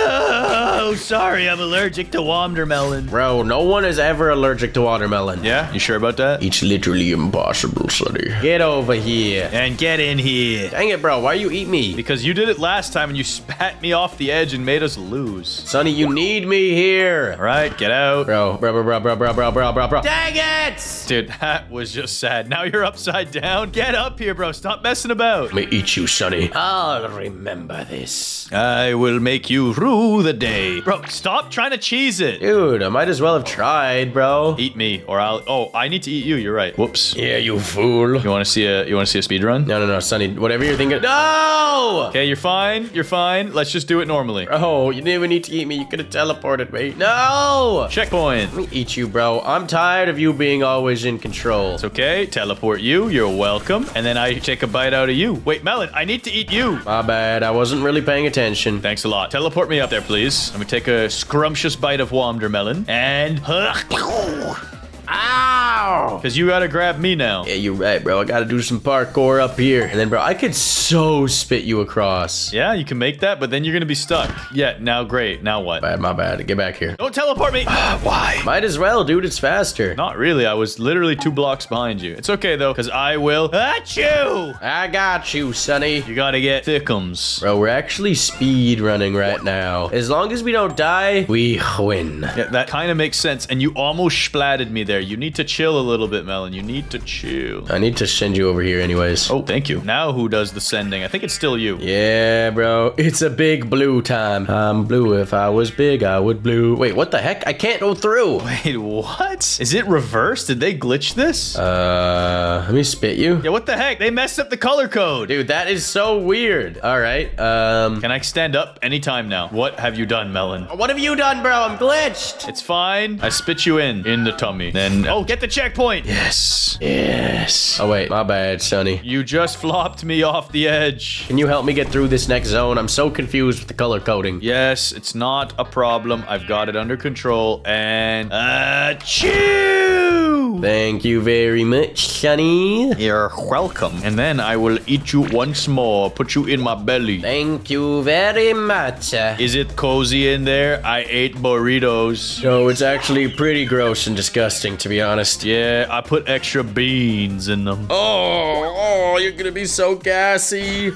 Oh, sorry. I'm allergic to watermelon.
Bro, no one is ever allergic to watermelon.
Yeah? You sure about that?
It's literally impossible, Sunny. Get over here.
And get in here.
Dang it, bro. Why you eat me?
Because you did it last time and you spat me off the edge and made us lose.
Sunny, you need me here.
All right, get out.
Bro, bro, bro, bro, bro, bro, bro, bro, bro, bro. Dang it!
Dude, that was just sad. Now you're upside down. Get up here, bro. Stop messing about.
Let me eat you, Sunny. I'll remember this.
I will make you rue the day. Bro, stop trying to cheese it.
Dude, I might as well have tried, bro.
Eat me, or I'll. Oh, I need to eat you. You're right. Whoops.
Yeah, you fool.
You want to see a? You want to see a speed run?
No, no, no, Sunny. Whatever you're thinking. No!
Okay, you're fine. You're fine. Let's just do it normally.
Oh, you didn't even need to eat me. You could have teleported me. No!
Checkpoint.
Let me eat you, bro. I'm tired of you being always in control.
It's okay. Teleport you. You're welcome. And then I take a bite out of you. Wait, Melon, I need to eat you.
My bad. I wasn't really paying attention.
Thanks a lot. Teleport me up there, please. Let me take a scrumptious bite of watermelon. And...
Ow!
Because you gotta grab me now.
Yeah, you're right, bro. I gotta do some parkour up here. And then, bro, I could so spit you across.
Yeah, you can make that, but then you're gonna be stuck. Yeah, now great. Now what?
Bad, my bad. Get back here.
Don't teleport me! Why?
Might as well, dude. It's faster.
Not really. I was literally two blocks behind you. It's okay, though, because I will... Achoo!
I got you, Sunny.
You gotta get thickums.
Bro, we're actually speed running right now. As long as we don't die, we win.
Yeah, that kind of makes sense. And you almost splatted me there. You need to chill a little bit, Melon. You need to chill.
I need to send you over here anyways.
Oh, thank you. Now who does the sending? I think it's still you.
Yeah, bro. It's a big blue time. I'm blue. If I was big, I would blue. Wait, what the heck? I can't go through.
Wait, what? Is it reversed? Did they glitch this?
Uh, let me spit you.
yeah, what the heck? They messed up the color code.
Dude, that is so weird. All right. Um,
Can I stand up anytime now? What have you done, Melon?
what have you done, bro? I'm glitched.
It's fine. I spit you in, in the tummy. Then, oh, get the checkpoint. Yes.
Yes. Oh, wait. My bad, Sunny.
You just flopped me off the edge.
Can you help me get through this next zone? I'm so confused with the color coding.
Yes, it's not a problem. I've got it under control. And, uh, chew.
Thank you very much, Sunny.
You're welcome. And then I will eat you once more, put you in my belly.
Thank you very much.
Is it cozy in there? I ate burritos.
No, it's actually pretty gross and disgusting, to be honest.
Yeah, I put extra beans in them.
Oh, oh, you're gonna be so gassy.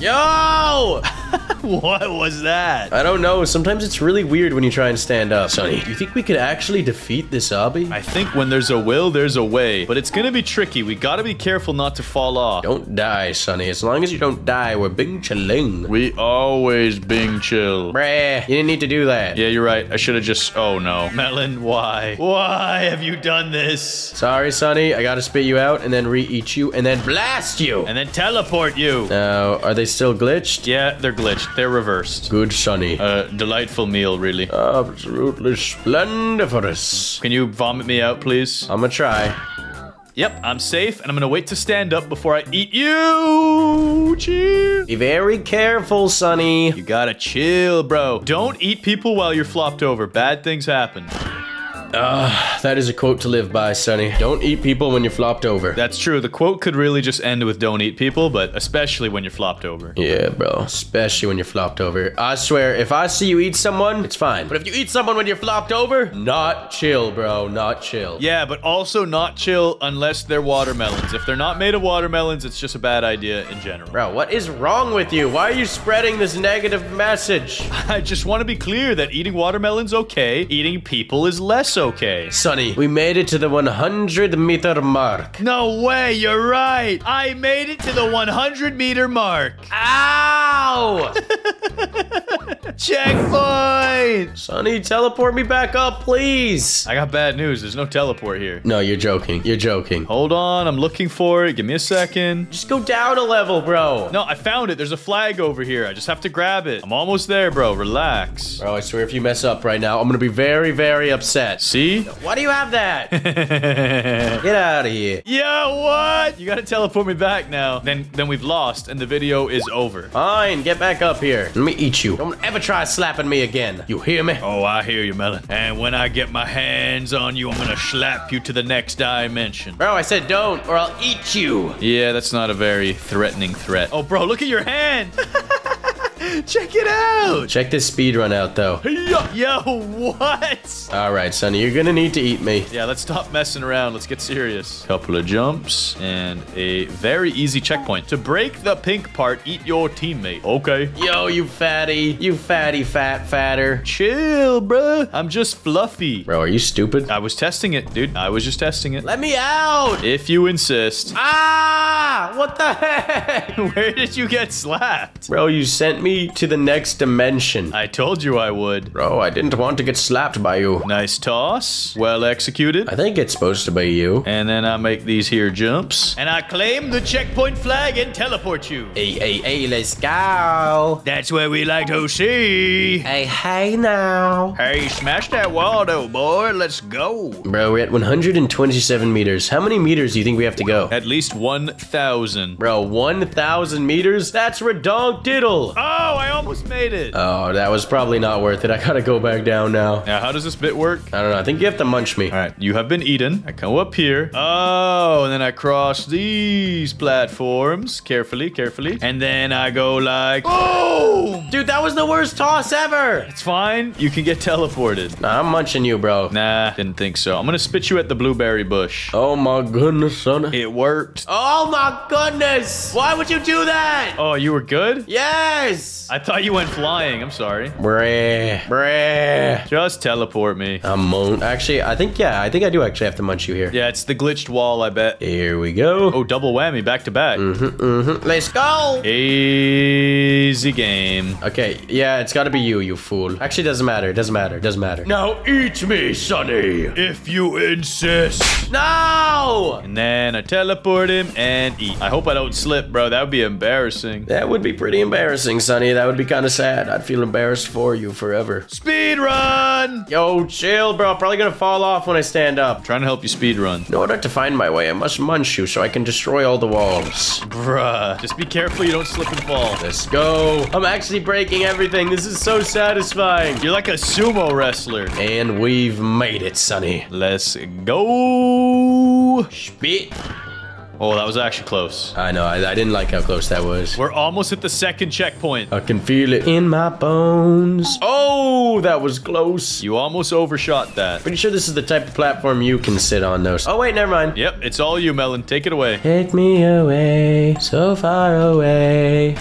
Yo!
what was that?
I don't know. Sometimes it's really weird when you try and stand up. Sunny, do you think we could actually defeat this obby?
I think when there's a will, there's a way. But it's gonna be tricky. We gotta be careful not to fall off.
Don't die, Sunny. As long as you don't die, we're bing chilling.
We always bing chill.
Bruh, you didn't need to do that.
Yeah, you're right. I should have just. Oh no. Melon, why? Why have you done this?
Sorry, Sunny. I gotta spit you out and then re-eat you and then blast you.
And then teleport you.
Now, are they still glitched?
Yeah, they're glitched. They're reversed.
Good, Sunny.
Uh, delightful meal, really.
Absolutely splendiferous.
Can you vomit me out, please?
I'm gonna try.
Yep, I'm safe, and I'm gonna wait to stand up before I eat you. Chill.
Be very careful, Sunny.
You gotta chill, bro. Don't eat people while you're flopped over. Bad things happen.
Ah, that is a quote to live by, Sunny. Don't eat people when you're flopped over.
That's true. The quote could really just end with don't eat people, but especially when you're flopped over.
Yeah, bro. Especially when you're flopped over. I swear, if I see you eat someone, it's fine. But if you eat someone when you're flopped over, not chill, bro. Not chill.
Yeah, but also not chill unless they're watermelons. If they're not made of watermelons, it's just a bad idea in general.
Bro, what is wrong with you? Why are you spreading this negative message?
I just want to be clear that eating watermelon's okay, eating people is less okay.
Sunny, we made it to the 100 meter mark.
No way, you're right. I made it to the 100 meter mark.
Ow!
Checkpoint!
Sunny, teleport me back up, please.
I got bad news. There's no teleport here.
No, you're joking. You're joking.
Hold on, I'm looking for it. Give me a second.
Just go down a level, bro.
No, I found it. There's a flag over here. I just have to grab it. I'm almost there, bro. Relax.
Bro, I swear if you mess up right now, I'm gonna be very, very upset.
See?
Why do you have that? Get out of here.
Yeah, what? You gotta teleport me back now. Then then we've lost and the video is over.
Fine, get back up here. Let me eat you. Don't ever try slapping me again. You hear me?
Oh, I hear you, Melon. And when I get my hands on you, I'm gonna slap you to the next dimension.
Bro, I said don't, or I'll eat you.
Yeah, that's not a very threatening threat. Oh, bro, look at your hand. Check it out.
Check this speed run out, though.
Yo, what?
All right, Sunny, you're gonna need to eat me.
Yeah, let's stop messing around. Let's get serious. Couple of jumps and a very easy checkpoint. To break the pink part, eat your teammate. Okay.
Yo, you fatty. You fatty fat fatter.
Chill, bruh. I'm just fluffy.
Bro, are you stupid?
I was testing it, dude. I was just testing it.
Let me out.
If you insist.
Ah! What the heck?
Where did you get slapped?
Bro, you sent me to the next dimension.
I told you I would.
Bro, I didn't want to get slapped by you.
Nice toss. Well executed.
I think it's supposed to be you.
And then I make these here jumps. And I claim the checkpoint flag and teleport you.
Hey, hey, hey, let's go.
That's where we like to see.
Hey, hey now.
Hey, smash that wall though, boy. Let's go.
Bro, we're at 127 meters. How many meters do you think we have to go?
At least 1,000.
Bro, 1,000 meters? That's redonk diddle.
Oh, ah! Oh, I almost made it.
Oh, that was probably not worth it. I gotta go back down now.
now, how does this bit work?
I don't know. I think you have to munch me.
All right, you have been eaten. I come up here. Oh, and then I cross these platforms carefully, carefully. And then I go like, boom!
Dude, that was the worst toss ever.
It's fine. You can get teleported.
Nah, I'm munching you, bro.
Nah, didn't think so. I'm gonna spit you at the blueberry bush.
Oh my goodness, son.
It worked.
Oh my goodness. Why would you do that?
Oh, you were good?
Yes.
I thought you went flying. I'm sorry.
Bruh. Bruh.
Just teleport me.
I'm mon- Actually, I think, yeah, I think I do actually have to munch you here.
Yeah, it's the glitched wall, I bet.
Here we go.
Oh, double whammy, back to back.
Mhm. Let's go.
Easy game.
Okay, yeah, it's gotta be you, you fool. Actually, doesn't matter. It doesn't matter. It doesn't matter. Now eat me, Sunny.
If you insist.
No!
And then I teleport him and eat. I hope I don't slip, bro. That would be embarrassing.
That would be pretty embarrassing, Sunny. That would be kind of sad. I'd feel embarrassed for you forever.
Speed run!
Yo, chill, bro. Probably gonna fall off when I stand up.
Trying to help you speed run.
In order to find my way, I must munch you so I can destroy all the walls.
Bruh. Just be careful you don't slip and fall.
Let's go. I'm actually breaking everything. This is so satisfying.
You're like a sumo wrestler.
And we've made it, Sunny.
Let's go.
Spit.
Oh, that was actually close.
I know, I, I didn't like how close that was.
We're almost at the second checkpoint.
I can feel it in my bones. Oh, that was close.
You almost overshot that.
Pretty sure this is the type of platform you can sit on, though. Oh, wait, never mind.
Yep, it's all you, Melon. Take it away.
Take me away, so far away.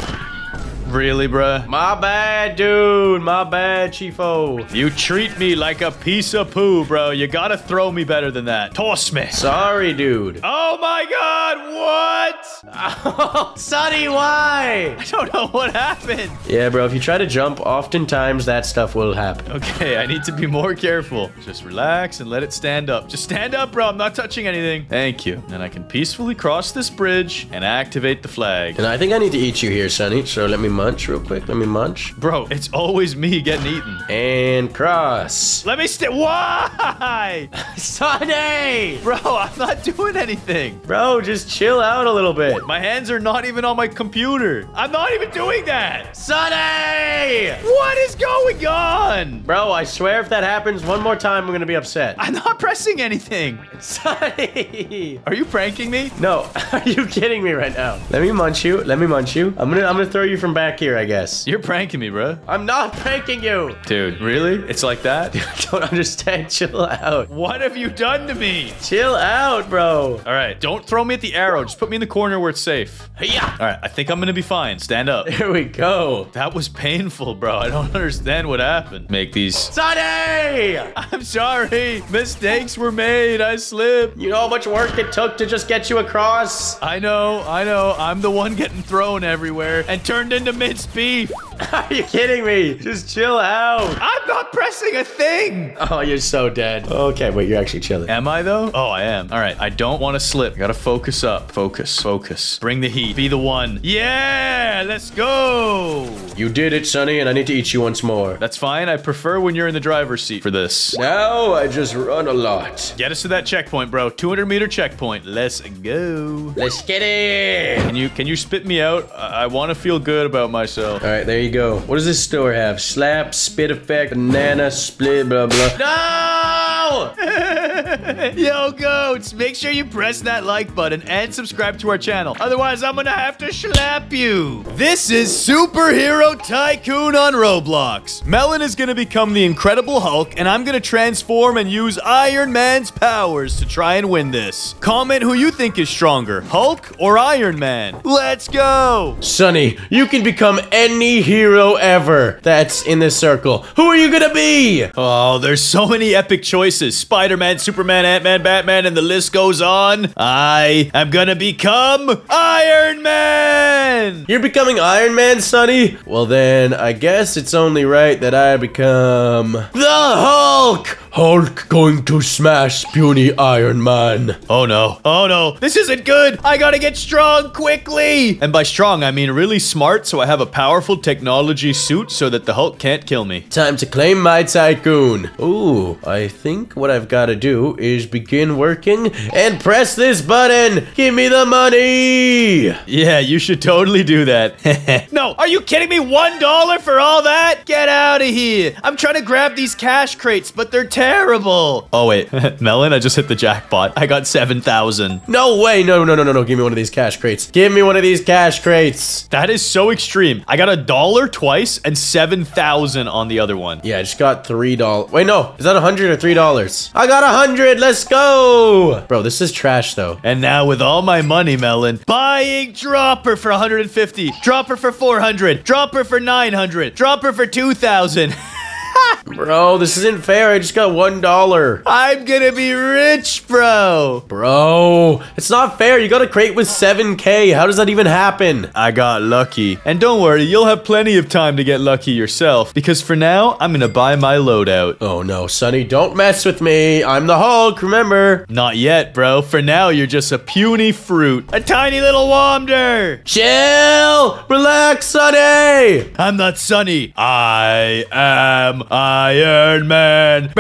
Really, bruh?
My bad, dude. My bad, Chiefo.
You treat me like a piece of poo, bro. You gotta throw me better than that. Toss me.
Sorry, dude.
Oh my god, what?
Sunny, why?
I don't know what happened.
Yeah, bro, if you try to jump, oftentimes that stuff will happen.
Okay, I need to be more careful. Just relax and let it stand up. Just stand up, bro. I'm not touching anything. Thank you. And I can peacefully cross this bridge and activate the flag.
And I think I need to eat you here, Sunny. So let me munch real quick. Let me munch.
Bro, it's always me getting eaten.
And cross.
Let me stay. Why?
Sunny!
Bro, I'm not doing anything.
Bro, just chill out a little bit.
My hands are not even on my computer. I'm not even doing that.
Sunny!
What is going on?
Bro, I swear if that happens one more time, I'm gonna be upset.
I'm not pressing anything.
Sunny!
Are you pranking me?
No, are you kidding me right now? Let me munch you. Let me munch you. I'm gonna I'm gonna throw you from back here, I guess.
You're pranking me, bro.
I'm not pranking you.
Dude, really? It's like that?
I don't understand. Chill out.
What have you done to me?
Chill out, bro.
All right, don't throw me at the arrow. Just put me in the corner where it's safe.
Yeah.
All right, I think I'm gonna be fine. Stand up.
Here we go.
That was painful, bro. I don't understand what happened. Make these.
Sunny!
I'm sorry. Mistakes were made. I slipped.
You know how much work it took to just get you across?
I know, I know. I'm the one getting thrown everywhere and turned into minced beef.
Are you kidding me? Just chill out.
I'm not pressing a thing.
Oh, you're so dead. Okay, wait, you're actually chilling.
Am I though? Oh, I am. All right, I don't want to slip. I gotta focus up. Focus, focus. Bring the heat. Be the one. Yeah, let's go.
You did it, Sunny, and I need to eat you once more.
That's fine. I prefer when you're in the driver's seat for this.
Now I just run a lot.
Get us to that checkpoint, bro. 200 meter checkpoint. Let's go.
Let's get it.
Can you can you spit me out? I, I want to feel good about myself.
All right, there you go. What does this store have? Slap, spit effect, banana, split, blah, blah. No!
Yo, goats, make sure you press that like button and subscribe to our channel. Otherwise, I'm gonna have to slap you. This is Superhero Tycoon on Roblox. Melon is gonna become the Incredible Hulk, and I'm gonna transform and use Iron Man's powers to try and win this. Comment who you think is stronger, Hulk or Iron Man. Let's go!
Sunny, you can become any hero ever that's in this circle. Who are you gonna be?
Oh, there's so many epic choices. Spider-Man, Superman, Ant-Man, Batman, and the list goes on. I am gonna become Iron Man!
You're becoming Iron Man, Sunny? Well, then, I guess it's only right that I become the Hulk! Hulk going to smash puny Iron Man.
Oh no. Oh no. This isn't good. I gotta get strong quickly. And by strong, I mean really smart, so I have a powerful technology suit so that the Hulk can't kill me.
Time to claim my tycoon. Ooh, I think what I've got to do is begin working and press this button. Give me the money.
Yeah, you should totally do that. no, are you kidding me? One dollar for all that? Get out of here. I'm trying to grab these cash crates, but they're terrible. Oh, wait. Melon, I just hit the jackpot. I got 7,000.
No way. No, no, no, no, no. Give me one of these cash crates. Give me one of these cash crates.
That is so extreme. I got a dollar twice and 7,000 on the other one.
Yeah, I just got three dollars. Wait, no. Is that a hundred or three dollars? I got a hundred. Let's go. Bro, this is trash though.
And now with all my money, Melon, buying Dropper for 150, Dropper for 400, Dropper for 900, Dropper for 2,000.
Bro, this isn't fair. I just got one dollar.
I'm gonna be rich, bro.
Bro, it's not fair. You got a crate with 7k. How does that even happen?
I got lucky. And don't worry, you'll have plenty of time to get lucky yourself. Because for now, I'm gonna buy my loadout.
Oh no, Sunny, don't mess with me. I'm the Hulk, remember?
Not yet, bro. For now, you're just a puny fruit. A tiny little wander.
Chill! Relax, Sunny!
I'm not Sunny. I am Iron Man.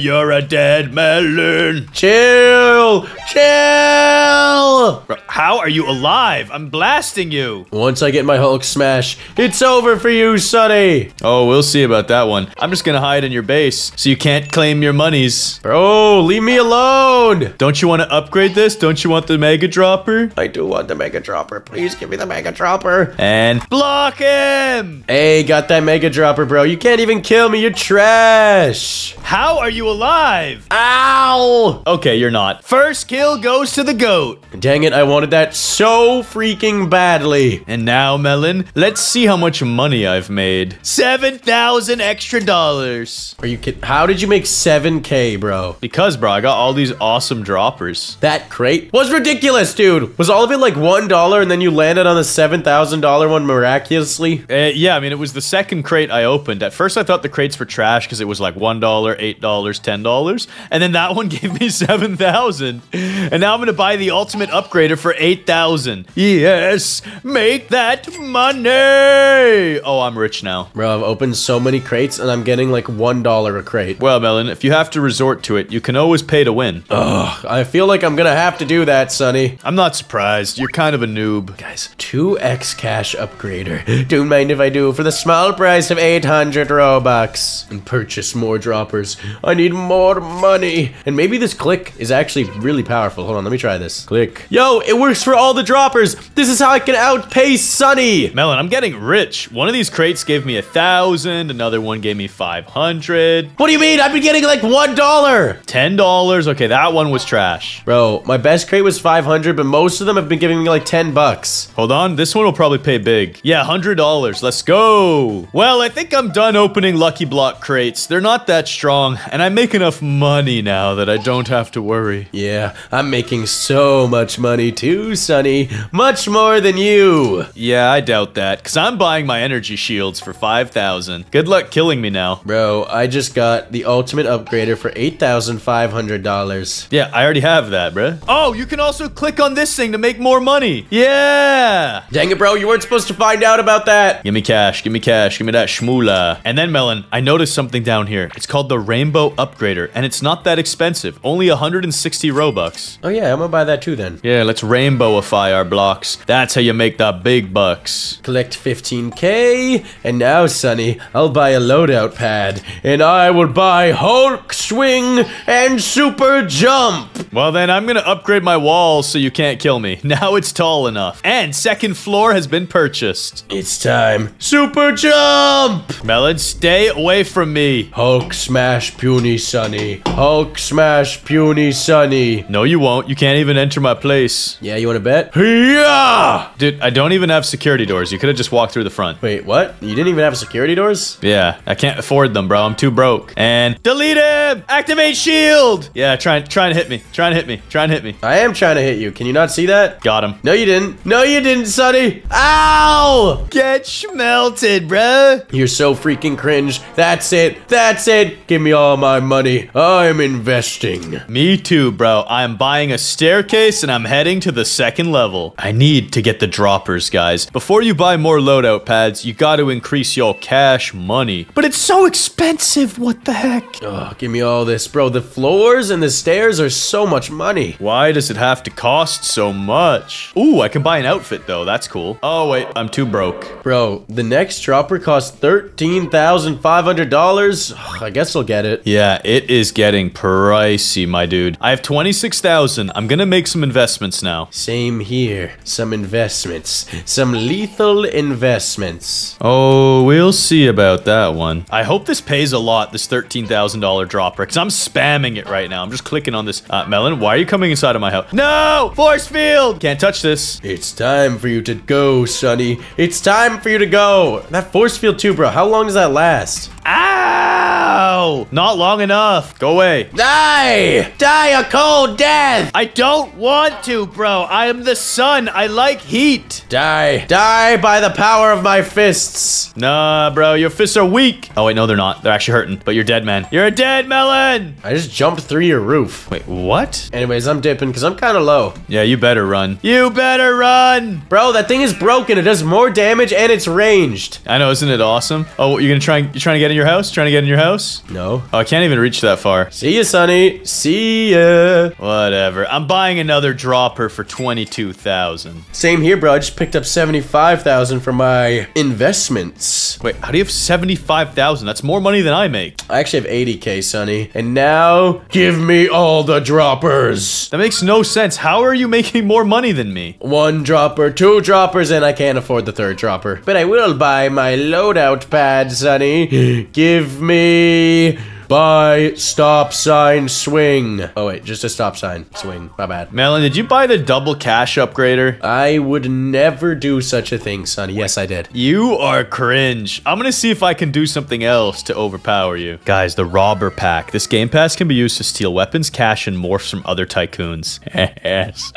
You're a dead melon.
Chill! Chill!
Bro, How are you alive? I'm blasting you.
Once I get my Hulk smash, it's over for you, Sunny!
Oh, we'll see about that one. I'm just gonna hide in your base so you can't claim your monies.
Bro, leave me alone!
Don't you want to upgrade this? Don't you want the Mega Dropper?
I do want the Mega Dropper. Please give me the Mega Dropper.
And block him!
Hey, got that Mega Dropper, bro. You can't even kill me. You're trash.
How are you alive?
Ow!
Okay, you're not. First kill goes to the goat.
Dang it, I wanted wanted that so freaking badly.
And now, Melon, let's see how much money I've made. 7,000 extra dollars.
Are you kidding? How did you make 7k, bro?
Because, bro, I got all these awesome droppers.
That crate was ridiculous, dude. Was all of it like $1 and then you landed on the $7,000 one miraculously?
Uh, yeah, I mean, it was the second crate I opened. At first, I thought the crates were trash because it was like $1, $8, $10. And then that one gave me 7000 And now I'm going to buy the ultimate upgrader for 8000 Yes, make that money. Oh, I'm rich now.
Bro, I've opened so many crates and I'm getting like $1 a crate.
Well, Melon, if you have to resort to it, you can always pay to win.
Ugh, I feel like I'm gonna have to do that, Sunny.
I'm not surprised. You're kind of a noob.
Guys, 2x cash upgrader. Don't mind if I do for the small price of 800 Robux. And purchase more droppers. I need more money. And maybe this click is actually really powerful. Hold on, let me try this. Click. Yo, it works for all the droppers. This is how I can outpace Sunny.
Melon, I'm getting rich. One of these crates gave me a thousand, another one gave me 500.
What do you mean? I've been getting like $1.
$10. Okay, that one was trash.
Bro, my best crate was 500, but most of them have been giving me like 10 bucks.
Hold on, this one will probably pay big. Yeah, $100. Let's go. Well, I think I'm done opening Lucky Block crates. They're not that strong, and I make enough money now that I don't have to worry.
Yeah, I'm making so much money too, Sunny. Much more than you.
Yeah, I doubt that, because I'm buying my energy shields for 5,000. Good luck killing me now.
Bro, I just got the ultimate upgrader for $8,500.
Yeah, I already have that, bro. Oh, you can also click on this thing to make more money. Yeah.
Dang it, bro, you weren't supposed to find out about that.
Give me cash, give me cash, give me that shmoola. And then, Melon, I noticed something down here. It's called the Rainbow Upgrader, and it's not that expensive. Only 160 Robux.
Oh yeah, I'm gonna buy that too then.
Yeah, let's rainbowify our blocks. That's how you make the big bucks.
Collect 15k, and now, Sunny, I'll buy a loadout pad, and I will buy Hulk Swing and Super Jump.
Well, then I'm gonna upgrade my walls so you can't kill me. Now it's tall enough. And second floor has been purchased.
It's time. Super Jump!
Melon, stay away from me.
Hulk Smash Puny Sunny. Hulk Smash Puny Sunny.
No, you won't. You can't even enter my place.
Yeah, you wanna bet? Yeah!
Dude, I don't even have security doors. You could have just walked through the front.
Wait, what? You didn't even have security doors?
Yeah, I can't afford them, bro. I'm too broke. And delete him! Activate shield! Yeah, try, try and hit me. Try and hit me. Try and hit me.
I am trying to hit you. Can you not see that?
Got him.
No, you didn't. No, you didn't, Sunny. Ow!
Get schmelted, bro.
You're so freaking cringe. That's it. That's it. Give me all my money. I'm investing.
Me too, bro. I'm buying a staircase and I'm heading to the second level. I need to get the droppers, guys. Before you buy more loadout pads, you gotta increase your cash money. But it's so expensive, what the heck?
Oh, give me all this, bro. The floors and the stairs are so much money.
Why does it have to cost so much? Ooh, I can buy an outfit though. That's cool. Oh, wait, I'm too broke.
Bro, the next dropper costs $13,500. I guess I'll get it.
Yeah, it is getting pricey, my dude. I have 26,000. I'm gonna make some investments now.
Same here. Some investments. Some lethal investments.
Oh, we'll see about that one. I hope this pays a lot, this $13,000 dropper, because I'm spamming it right now. I'm just clicking on this. Uh, Melon, why are you coming inside of my house? No! Force field! Can't touch this.
It's time for you to go, Sunny. It's time for you to go. That force field too, bro. How long does that last?
Ow! Not long enough. Go away.
Die! Die a cold death!
I don't want to, bro. I am the sun. I like heat.
Die. Die by the power of my fists.
Nah, bro. Your fists are weak. Oh, wait, no, they're not. They're actually hurting. But you're dead, man. You're a dead melon.
I just jumped through your roof.
Wait, what?
Anyways, I'm dipping because I'm kind of low.
Yeah, you better run. You better run.
Bro, that thing is broken. It does more damage and it's ranged.
I know, isn't it awesome? Oh, you're gonna try. You're trying to get in your house? Trying to get in your house?
No.
Oh, I can't even reach that far.
See ya, Sunny. See ya.
Whatever. I'm buying another dropper for 22,000.
Same here, bro. I just picked up 75,000 for my investments.
Wait, how do you have 75,000? That's more money than I make.
I actually have 80k, Sunny. And now, give me all the droppers.
That makes no sense. How are you making more money than me?
One dropper, two droppers, and I can't afford the third dropper. But I will buy my loadout pad, Sunny. Give me Buy stop sign swing. Oh wait, just a stop sign swing. My bad.
Melon, did you buy the double cash upgrader?
I would never do such a thing, Sunny. Yes, I did.
You are cringe. I'm gonna see if I can do something else to overpower you. Guys, the robber pack. This game pass can be used to steal weapons, cash, and morphs from other tycoons. yes.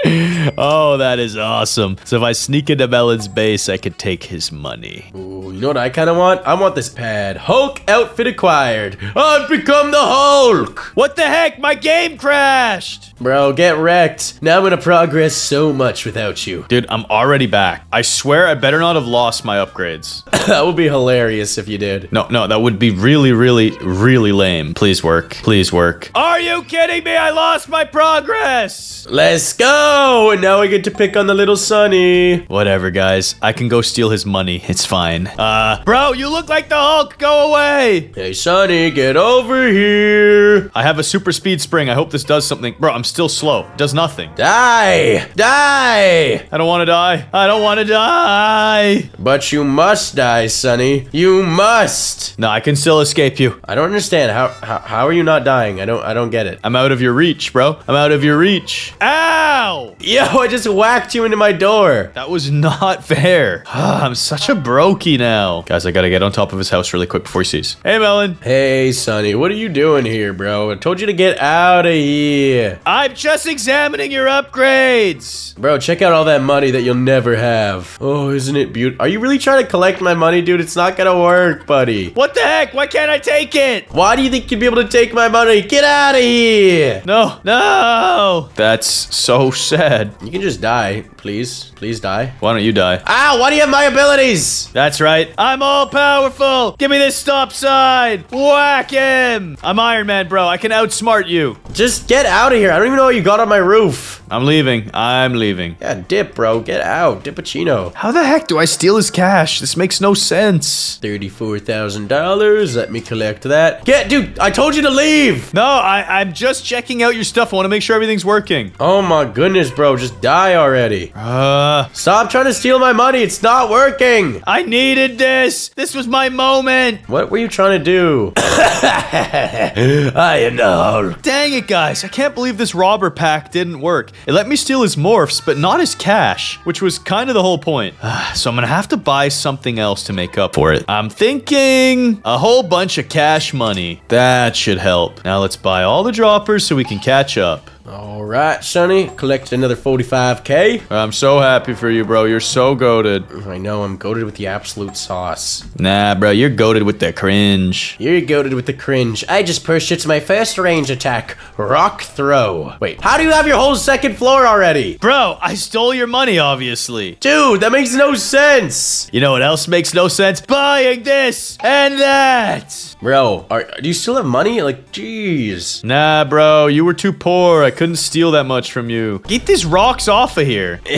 Oh, that is awesome. So if I sneak into Melon's base, I could take his money.
Ooh, you know what I kind of want? I want this pad. Hulk outfit acquired. I've become the Hulk.
What the heck? My game crashed!
Bro, get wrecked. Now I'm gonna progress so much without you.
Dude, I'm already back. I swear I better not have lost my upgrades.
that would be hilarious if you did.
No, no, that would be really, really, really lame. Please work. Please work. Are you kidding me? I lost my progress!
Let's go! And now I get to pick on the little Sunny.
Whatever, guys. I can go steal his money. It's fine. Uh, bro, you look like the Hulk. Go away.
Hey, Sunny, get over here.
I have a super speed spring. I hope this does something. Bro, I'm still slow. It does nothing.
Die! Die!
I don't want to die. I don't want to die.
But you must die, Sunny. You must.
No, I can still escape you.
I don't understand. How, how how are you not dying? I don't I don't get it.
I'm out of your reach, bro. I'm out of your reach. Ow!
Yo, I just whacked you into my door.
That was not fair. I'm such a brokey now. Guys, I gotta get on top of his house really quick before he sees. Hey, Melon.
Hey, Sunny, what are you doing here, bro? I told you to get out of here.
I'm just examining your upgrades.
Bro, check out all that money that you'll never have. Oh, isn't it beautiful? Are you really trying to collect my money, dude? It's not gonna work, buddy.
What the heck? Why can't I take it?
Why do you think you'd be able to take my money? Get out of here!
No, no. That's so sad.
You can just die, please. Please die.
Why don't you die?
Ow, why do you have my abilities?
That's right. I'm all powerful. Give me this stop sign. Whack him. I'm Iron Man, bro. I can outsmart you.
Just get out of here. I don't even know what you got on my roof.
I'm leaving. I'm leaving.
Yeah, dip, bro. Get out. Dippuccino.
How the heck do I steal his cash? This makes no sense.
$34,000. Let me collect that. Get, dude, I told you to leave.
No, I, I'm just checking out your stuff. I want to make sure everything's working.
Oh my goodness, bro. Just die already.
Uh,
Stop trying to steal my money. It's not working.
I needed this. This was my moment.
What were you trying to do? I am the Hulk.
Dang it, guys. I can't believe this robber pack didn't work. It let me steal his morphs, but not his cash, which was kind of the whole point. so I'm gonna have to buy something else to make up for it. I'm thinking a whole bunch of cash money. That should help. Now let's buy all the droppers so we can catch up.
All right, Sunny. collect another 45k.
I'm so happy for you, bro. You're so goaded.
I know I'm goaded with the absolute sauce.
Nah, bro, you're goaded with the cringe.
You're goaded with the cringe. I just pushed purchased my first range attack, Rock Throw. Wait, how do you have your whole second floor already?
Bro, I stole your money, obviously.
Dude, that makes no sense.
You know what else makes no sense? Buying this and that.
Bro, are, do you still have money? Like, jeez.
Nah, bro, you were too poor. I couldn't steal that much from you. Get these rocks off of here.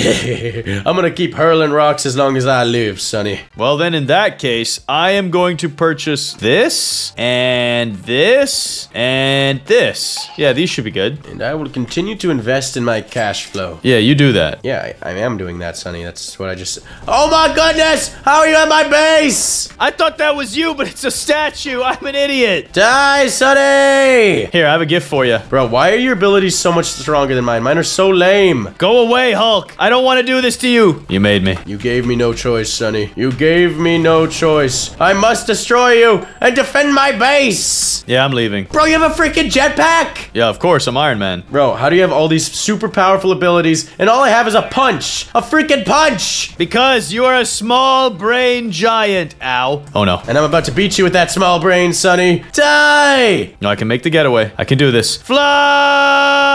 I'm gonna keep hurling rocks as long as I live, Sunny.
Well, then in that case, I am going to purchase this and this and this. Yeah, these should be good.
And I will continue to invest in my cash flow.
Yeah, you do that.
Yeah, I, I am doing that, Sunny. That's what I just. Oh my goodness! How are you at my base?
I thought that was you, but it's a statue. I'm an idiot.
Die, Sunny!
Here, I have a gift for you.
Bro, why are your abilities so much stronger than mine? Mine are so lame.
Go away, Hulk. I don't want to do this to you. You made me.
You gave me no choice, Sunny. You gave me no choice. I must destroy you and defend my base.
Yeah, I'm leaving.
Bro, you have a freaking jetpack?
Yeah, of course, I'm Iron Man.
Bro, how do you have all these super powerful abilities and all I have is a punch? A freaking punch!
Because you are a small brain giant. Ow. Oh no.
And I'm about to beat you with that small brain, Sunny. Die!
No, I can make the getaway. I can do this. Fly!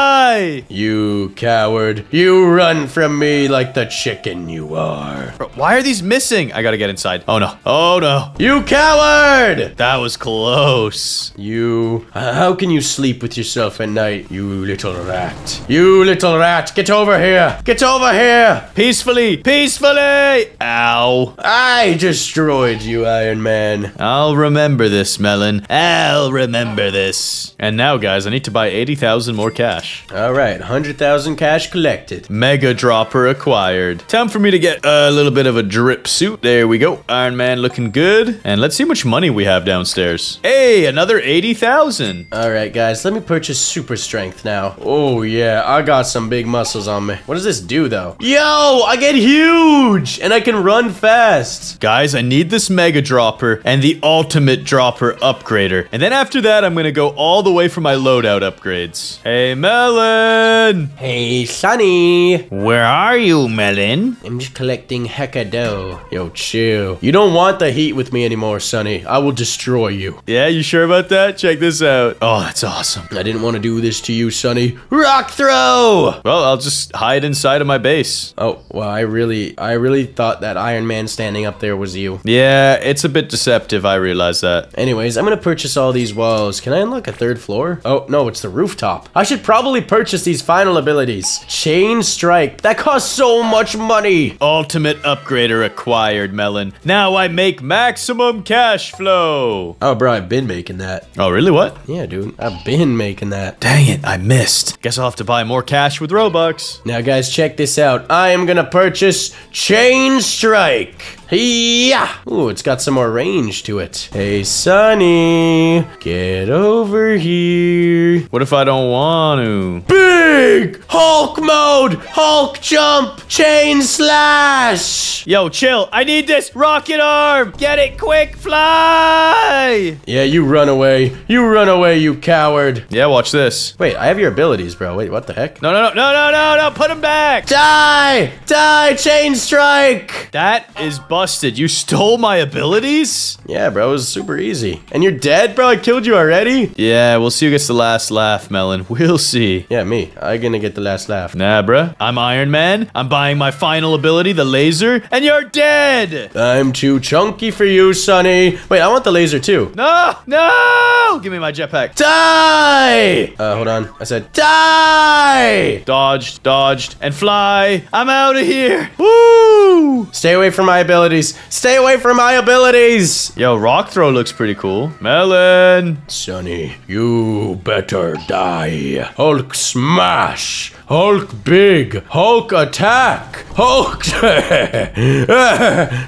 You coward. You run from me like the chicken you are.
Bro, why are these missing? I gotta get inside. Oh no. Oh no.
You coward!
That was close.
You. Uh, how can you sleep with yourself at night, you little rat? You little rat, get over here! Get over here!
Peacefully. Peacefully. Ow.
I destroyed you, Iron Man.
I'll remember this, Melon. I'll remember this. And now, guys, I need to buy 80,000 more cash.
All right, 100,000 cash collected.
Mega dropper acquired. Time for me to get a little bit of a drip suit. There we go. Iron Man looking good. And let's see how much money we have downstairs. Hey, another 80,000.
All right, guys, let me purchase super strength now. Oh, yeah, I got some big muscles on me. What does this do, though? Yo, I get huge, and I can run fast.
Guys, I need this mega dropper and the ultimate dropper upgrader. And then after that, I'm gonna go all the way for my loadout upgrades. Hey, Melon!
Hey, Sunny.
Where are you, Melon?
I'm just collecting hecka dough. Yo, chill. You don't want the heat with me anymore, Sunny. I will destroy you.
Yeah, you sure about that? Check this out. Oh, that's awesome.
I didn't want to do this to you, Sunny. Rock throw!
Well, I'll just hide inside of my base.
Oh, well, I really, I really thought that Iron Man standing up there was you.
Yeah, it's a bit deceptive, I realize that.
Anyways, I'm gonna purchase all these walls. Can I unlock a third floor? Oh, no, it's the rooftop. I should probably purchase these final abilities. Chain Strike. That costs so much money.
Ultimate upgrader acquired, Melon. Now I make maximum cash flow.
Oh, bro, I've been making that.
Oh, really? What?
Yeah, dude, I've been making that.
Dang it, I missed. Guess I'll have to buy more cash with Robux.
Now, guys, check this out. I am gonna purchase Chain Strike. Yeah. Ooh, it's got some more range to it. Hey, Sunny, get over here.
What if I don't want to?
Big Hulk mode, Hulk jump, chain slash.
Yo, chill. I need this rocket arm. Get it quick, fly.
Yeah, you run away. You run away, you coward.
Yeah, watch this.
Wait, I have your abilities, bro. Wait, what the heck?
No, no, no, no, no, no, no. Put him back.
Die! Die, chain strike!
That is busted. You stole my abilities?
Yeah, bro, it was super easy. And you're dead, bro? I killed you already?
Yeah, we'll see who gets the last laugh, Melon. We'll see.
Yeah, me. I gonna get the last laugh.
Nah, bruh. I'm Iron Man. I'm buying my final ability, the laser, and you're dead!
I'm too chunky for you, Sunny. Wait, I want the laser too.
No! No! Give me my jetpack.
Die! Uh, hold on. I said die!
Dodged, dodged, and fly. I'm out of here. Woo!
Stay away from my abilities. Stay away from my abilities!
Yo, rock throw looks pretty cool. Melon!
Sunny, you better die. Hulk smash! Hulk big! Hulk attack! Hulk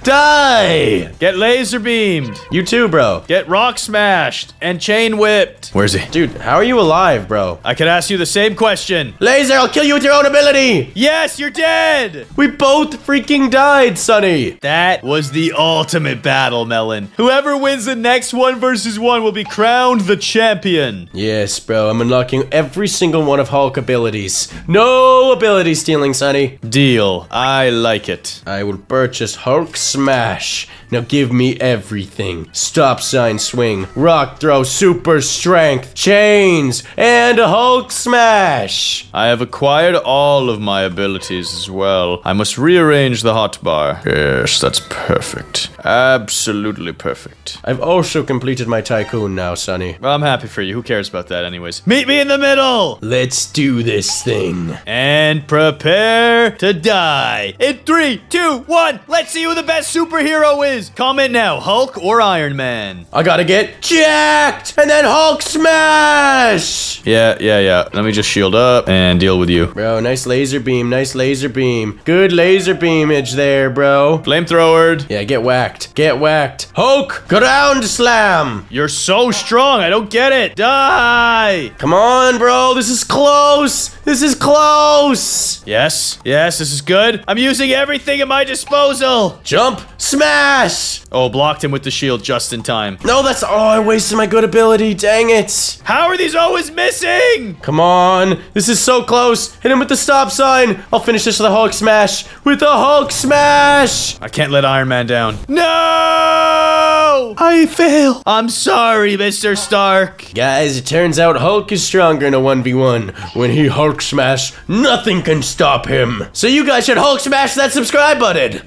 die!
Get laser beamed.
You too, bro.
Get rock smashed and chain whipped. Where's he?
Dude, how are you alive, bro?
I could ask you the same question.
Laser, I'll kill you with your own ability!
Yes, you're dead!
We both freaking died, Sunny!
That was the ultimate battle, Melon. Whoever wins the next one versus one will be crowned the champion.
Yes, bro, I'm unlocking every single one of Hulk abilities. No ability stealing, Sunny.
Deal. I like it.
I will purchase Hulk Smash. Now give me everything. Stop sign swing, rock throw, super strength, chains, and a Hulk Smash.
I have acquired all of my abilities as well. I must rearrange the hotbar. Yes, that's perfect. Absolutely perfect.
I've also completed my tycoon now, Sunny.
Well, I'm happy for you. Who cares about that anyways? Meet me in the middle!
Let's do this thing.
And prepare to die. In three, two, one, let's see who the best superhero is. Comment now, Hulk or Iron Man?
I gotta get jacked and then Hulk Smash.
Yeah, yeah, yeah. Let me just shield up and deal with you.
Bro, nice laser beam, nice laser beam. Good laser beamage there, bro.
Flamethrowered.
Yeah, get whacked. Get whacked. Hulk, ground slam.
You're so strong. I don't get it. Die.
Come on, bro. This is close. This is close.
Yes, yes, this is good. I'm using everything at my disposal.
Jump, smash.
Oh, blocked him with the shield just in time.
No, that's oh, I wasted my good ability. Dang it.
How are these always missing?
Come on. This is so close. Hit him with the stop sign. I'll finish this with a Hulk smash. With a Hulk smash.
I can't let Iron Man down. No! I fail. I'm sorry, Mr. Stark.
Guys, it turns out Hulk is stronger in a 1v1. When he Hulk smash, nothing can stop him. So you guys should Hulk smash that subscribe button.